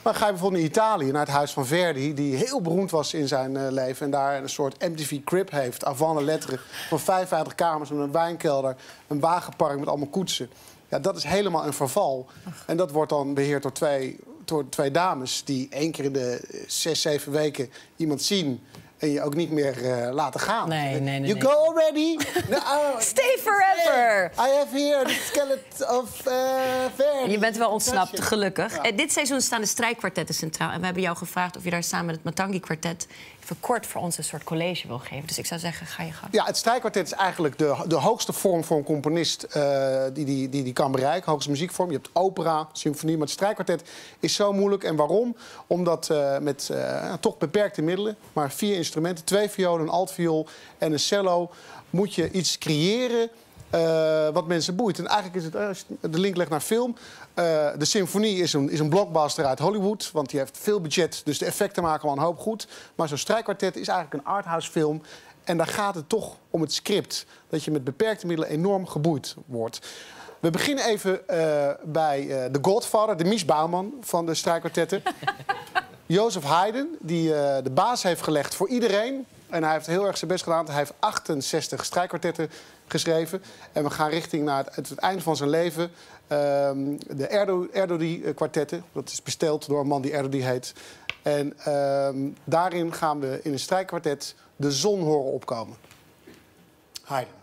Maar ga je bijvoorbeeld in Italië naar het huis van Verdi... die heel beroemd was in zijn eh, leven... en daar een soort MTV Crib heeft, avant la lettre... van 55 kamers met een wijnkelder, een wagenpark met allemaal koetsen. Ja, dat is helemaal een verval. En dat wordt dan beheerd door twee, door twee dames... die één keer in de eh, zes, zeven weken iemand zien... en je ook niet meer eh, laten gaan. Nee, nee, nee, You nee. go already? No, oh, Stay forever! I have here the skeleton of uh, Verdi. Je bent wel ontsnapt, gelukkig. Ja. Eh, dit seizoen staan de strijkkwartetten centraal. En we hebben jou gevraagd of je daar samen met het Matangi-kwartet... even kort voor ons een soort college wil geven. Dus ik zou zeggen, ga je gang. Ja, het strijkkwartet is eigenlijk de, de hoogste vorm voor een componist eh, die, die, die die kan bereiken. Hoogste muziekvorm. Je hebt opera, symfonie. Maar het strijkkwartet is zo moeilijk. En waarom? Omdat eh, met eh, toch beperkte middelen, maar vier instrumenten, twee violen, een altviool en een cello, moet je iets creëren. Eh, wat mensen boeit. En eigenlijk is het, eh, als je de link legt naar film. eh, de symfonie is een, is een blockbuster uit Hollywood. Want die heeft veel budget, dus de effecten maken wel een hoop goed. Maar zo'n strijkkwartet is eigenlijk een arthouse film. En daar gaat het toch om het script. Dat je met beperkte middelen enorm geboeid wordt. We beginnen even bij The Godfather, de Mies Bouwman van de strijkkwartetten. Jozef Haydn, die de baas heeft gelegd voor iedereen. En hij heeft heel erg zijn best gedaan. Hij heeft 68 strijkkwartetten geschreven. En we gaan richting naar het, het einde van zijn leven. Ehm, de Erdo, Erdodi-kwartetten. Dat is besteld door een man die Erdodi heet. En ehm, daarin gaan we in een strijkkwartet de zon horen opkomen. Haydn.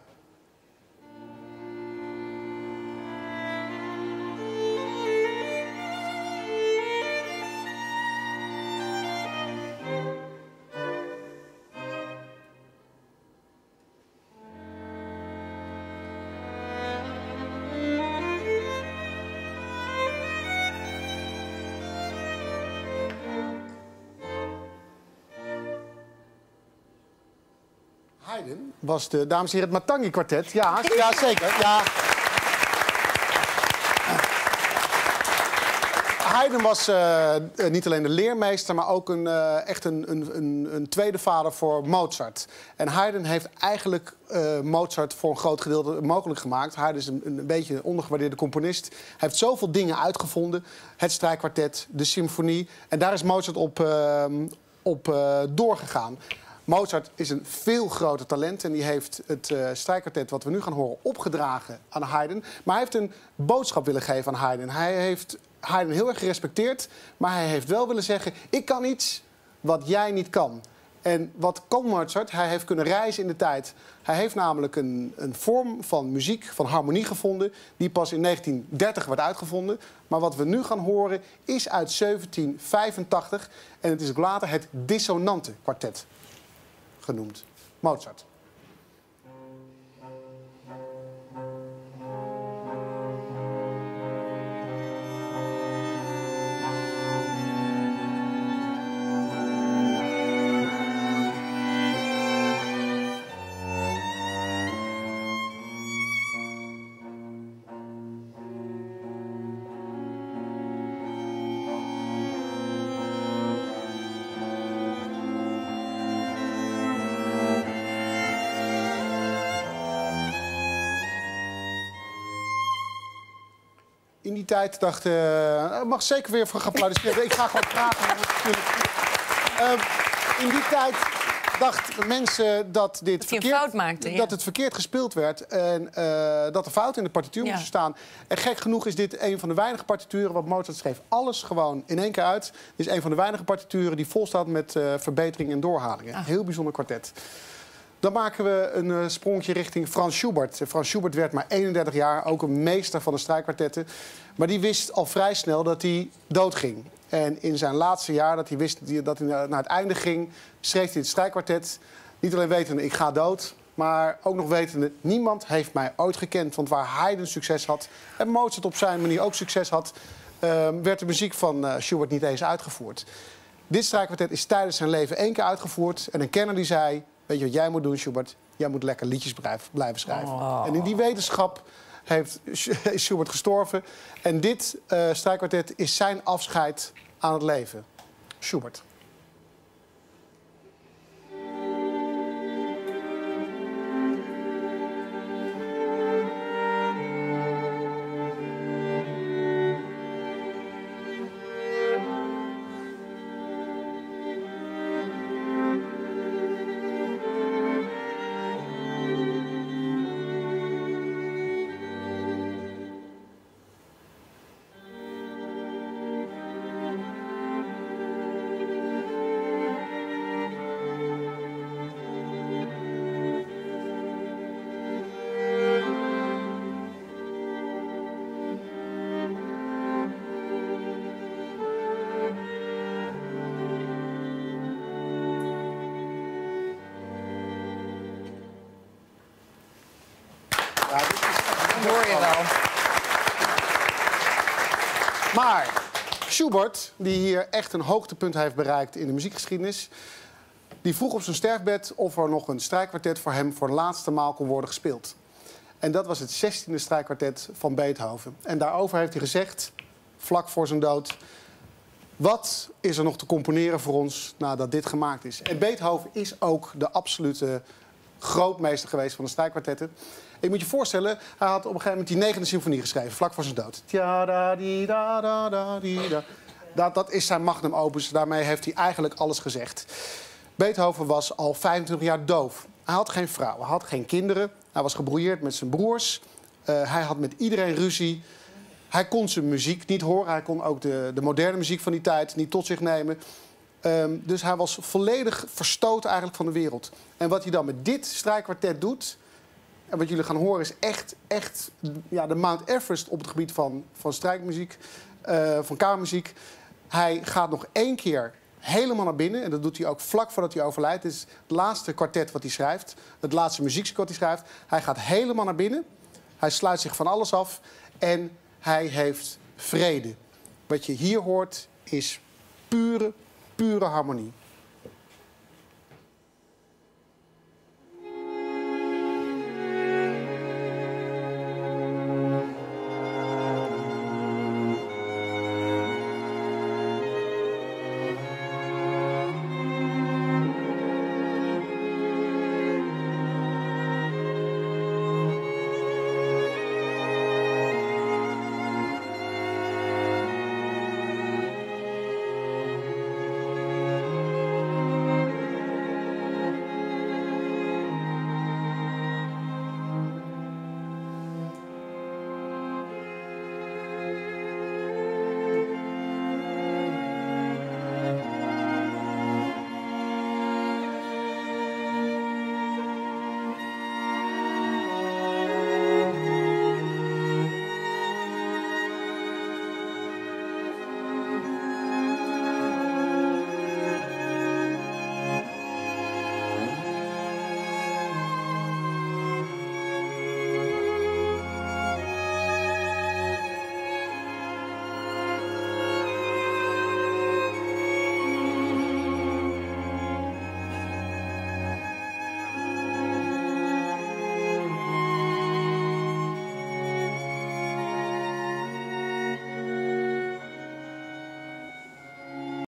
Was de, dames en heren, het Matangi-kwartet. Ja, ja, zeker. Ja. Haydn was eh, eh, niet alleen de leermeester, maar ook een, eh, echt een, een, een, tweede vader voor Mozart. En Haydn heeft eigenlijk Mozart voor een groot gedeelte mogelijk gemaakt. Haydn is een, een beetje een ondergewaardeerde componist. Hij heeft zoveel dingen uitgevonden. Het strijkkwartet, de symfonie. En daar is Mozart op, eh, op doorgegaan. Mozart is een veel groter talent en die heeft het strijkkwartet wat we nu gaan horen opgedragen aan Haydn. Maar hij heeft een boodschap willen geven aan Haydn. Hij heeft Haydn heel erg gerespecteerd, maar hij heeft wel willen zeggen: ik kan iets wat jij niet kan. En wat kan Mozart? Hij heeft kunnen reizen in de tijd. Hij heeft namelijk een, een vorm van muziek, van harmonie gevonden... die pas in 1930 werd uitgevonden. Maar wat we nu gaan horen is uit 1785. En het is ook later het dissonante kwartet genoemd. Mozart. Die tijd dacht eh mag zeker weer voor geapplaudisseerd. Ik ga gewoon praten. natuurlijk. Ehm, in die tijd dachten mensen dat dit Dat een verkeerd, fout maakte, ja. dat het verkeerd gespeeld werd en eh, dat er fouten in de partituur Ja. moesten staan. En gek genoeg is dit een van de weinige partituren wat Mozart schreef. Alles gewoon in één keer uit. Dit is een van de weinige partituren die vol staat met verbeteringen en doorhalingen. Ah. Heel bijzonder kwartet. Dan maken we een eh, sprongje richting Frans Schubert. Eh, Frans Schubert werd maar 31 jaar, ook een meester van de strijkkwartetten. Maar die wist al vrij snel dat hij doodging. En in zijn laatste jaar, dat hij wist dat hij naar het einde ging... schreef hij het strijkkwartet. Niet alleen wetende, ik ga dood... maar ook nog wetende, niemand heeft mij ooit gekend. Want waar Haydn succes had en Mozart op zijn manier ook succes had... eh, werd de muziek van eh, Schubert niet eens uitgevoerd. Dit strijkkwartet is tijdens zijn leven één keer uitgevoerd. En een kenner die zei, weet je wat jij moet doen, Schubert? Jij moet lekker liedjes blijven, schrijven. Oh. En in die wetenschap heeft, is Schubert gestorven. En dit uh, strijkkwartet is zijn afscheid aan het leven. Schubert. Schubert, die hier echt een hoogtepunt heeft bereikt in de muziekgeschiedenis... die vroeg op zijn sterfbed of er nog een strijkkwartet voor hem voor de laatste maal kon worden gespeeld. En dat was het 16e strijkkwartet van Beethoven. En daarover heeft hij gezegd, vlak voor zijn dood... Wat is er nog te componeren voor ons nadat dit gemaakt is? En Beethoven is ook de absolute grootmeester geweest van de strijkkwartetten. Ik moet je voorstellen, hij had op een gegeven moment die negende symfonie geschreven, vlak voor zijn dood. Dat, dat is zijn magnum opus, daarmee heeft hij eigenlijk alles gezegd. Beethoven was al 25 jaar doof. Hij had geen vrouw, hij had geen kinderen. Hij was gebrouilleerd met zijn broers. Uh, hij had met iedereen ruzie. Hij kon zijn muziek niet horen. Hij kon ook de, de moderne muziek van die tijd niet tot zich nemen. Um, dus hij was volledig verstoten eigenlijk van de wereld. En wat hij dan met dit strijkkwartet doet... en wat jullie gaan horen is echt, echt ja, de Mount Everest op het gebied van, van strijkmuziek, uh, van kamermuziek. Hij gaat nog één keer helemaal naar binnen. En dat doet hij ook vlak voordat hij overlijdt. Het is het laatste kwartet wat hij schrijft. Het laatste muziekstuk wat hij schrijft. Hij gaat helemaal naar binnen. Hij sluit zich van alles af. En hij heeft vrede. Wat je hier hoort is pure, pure harmonie.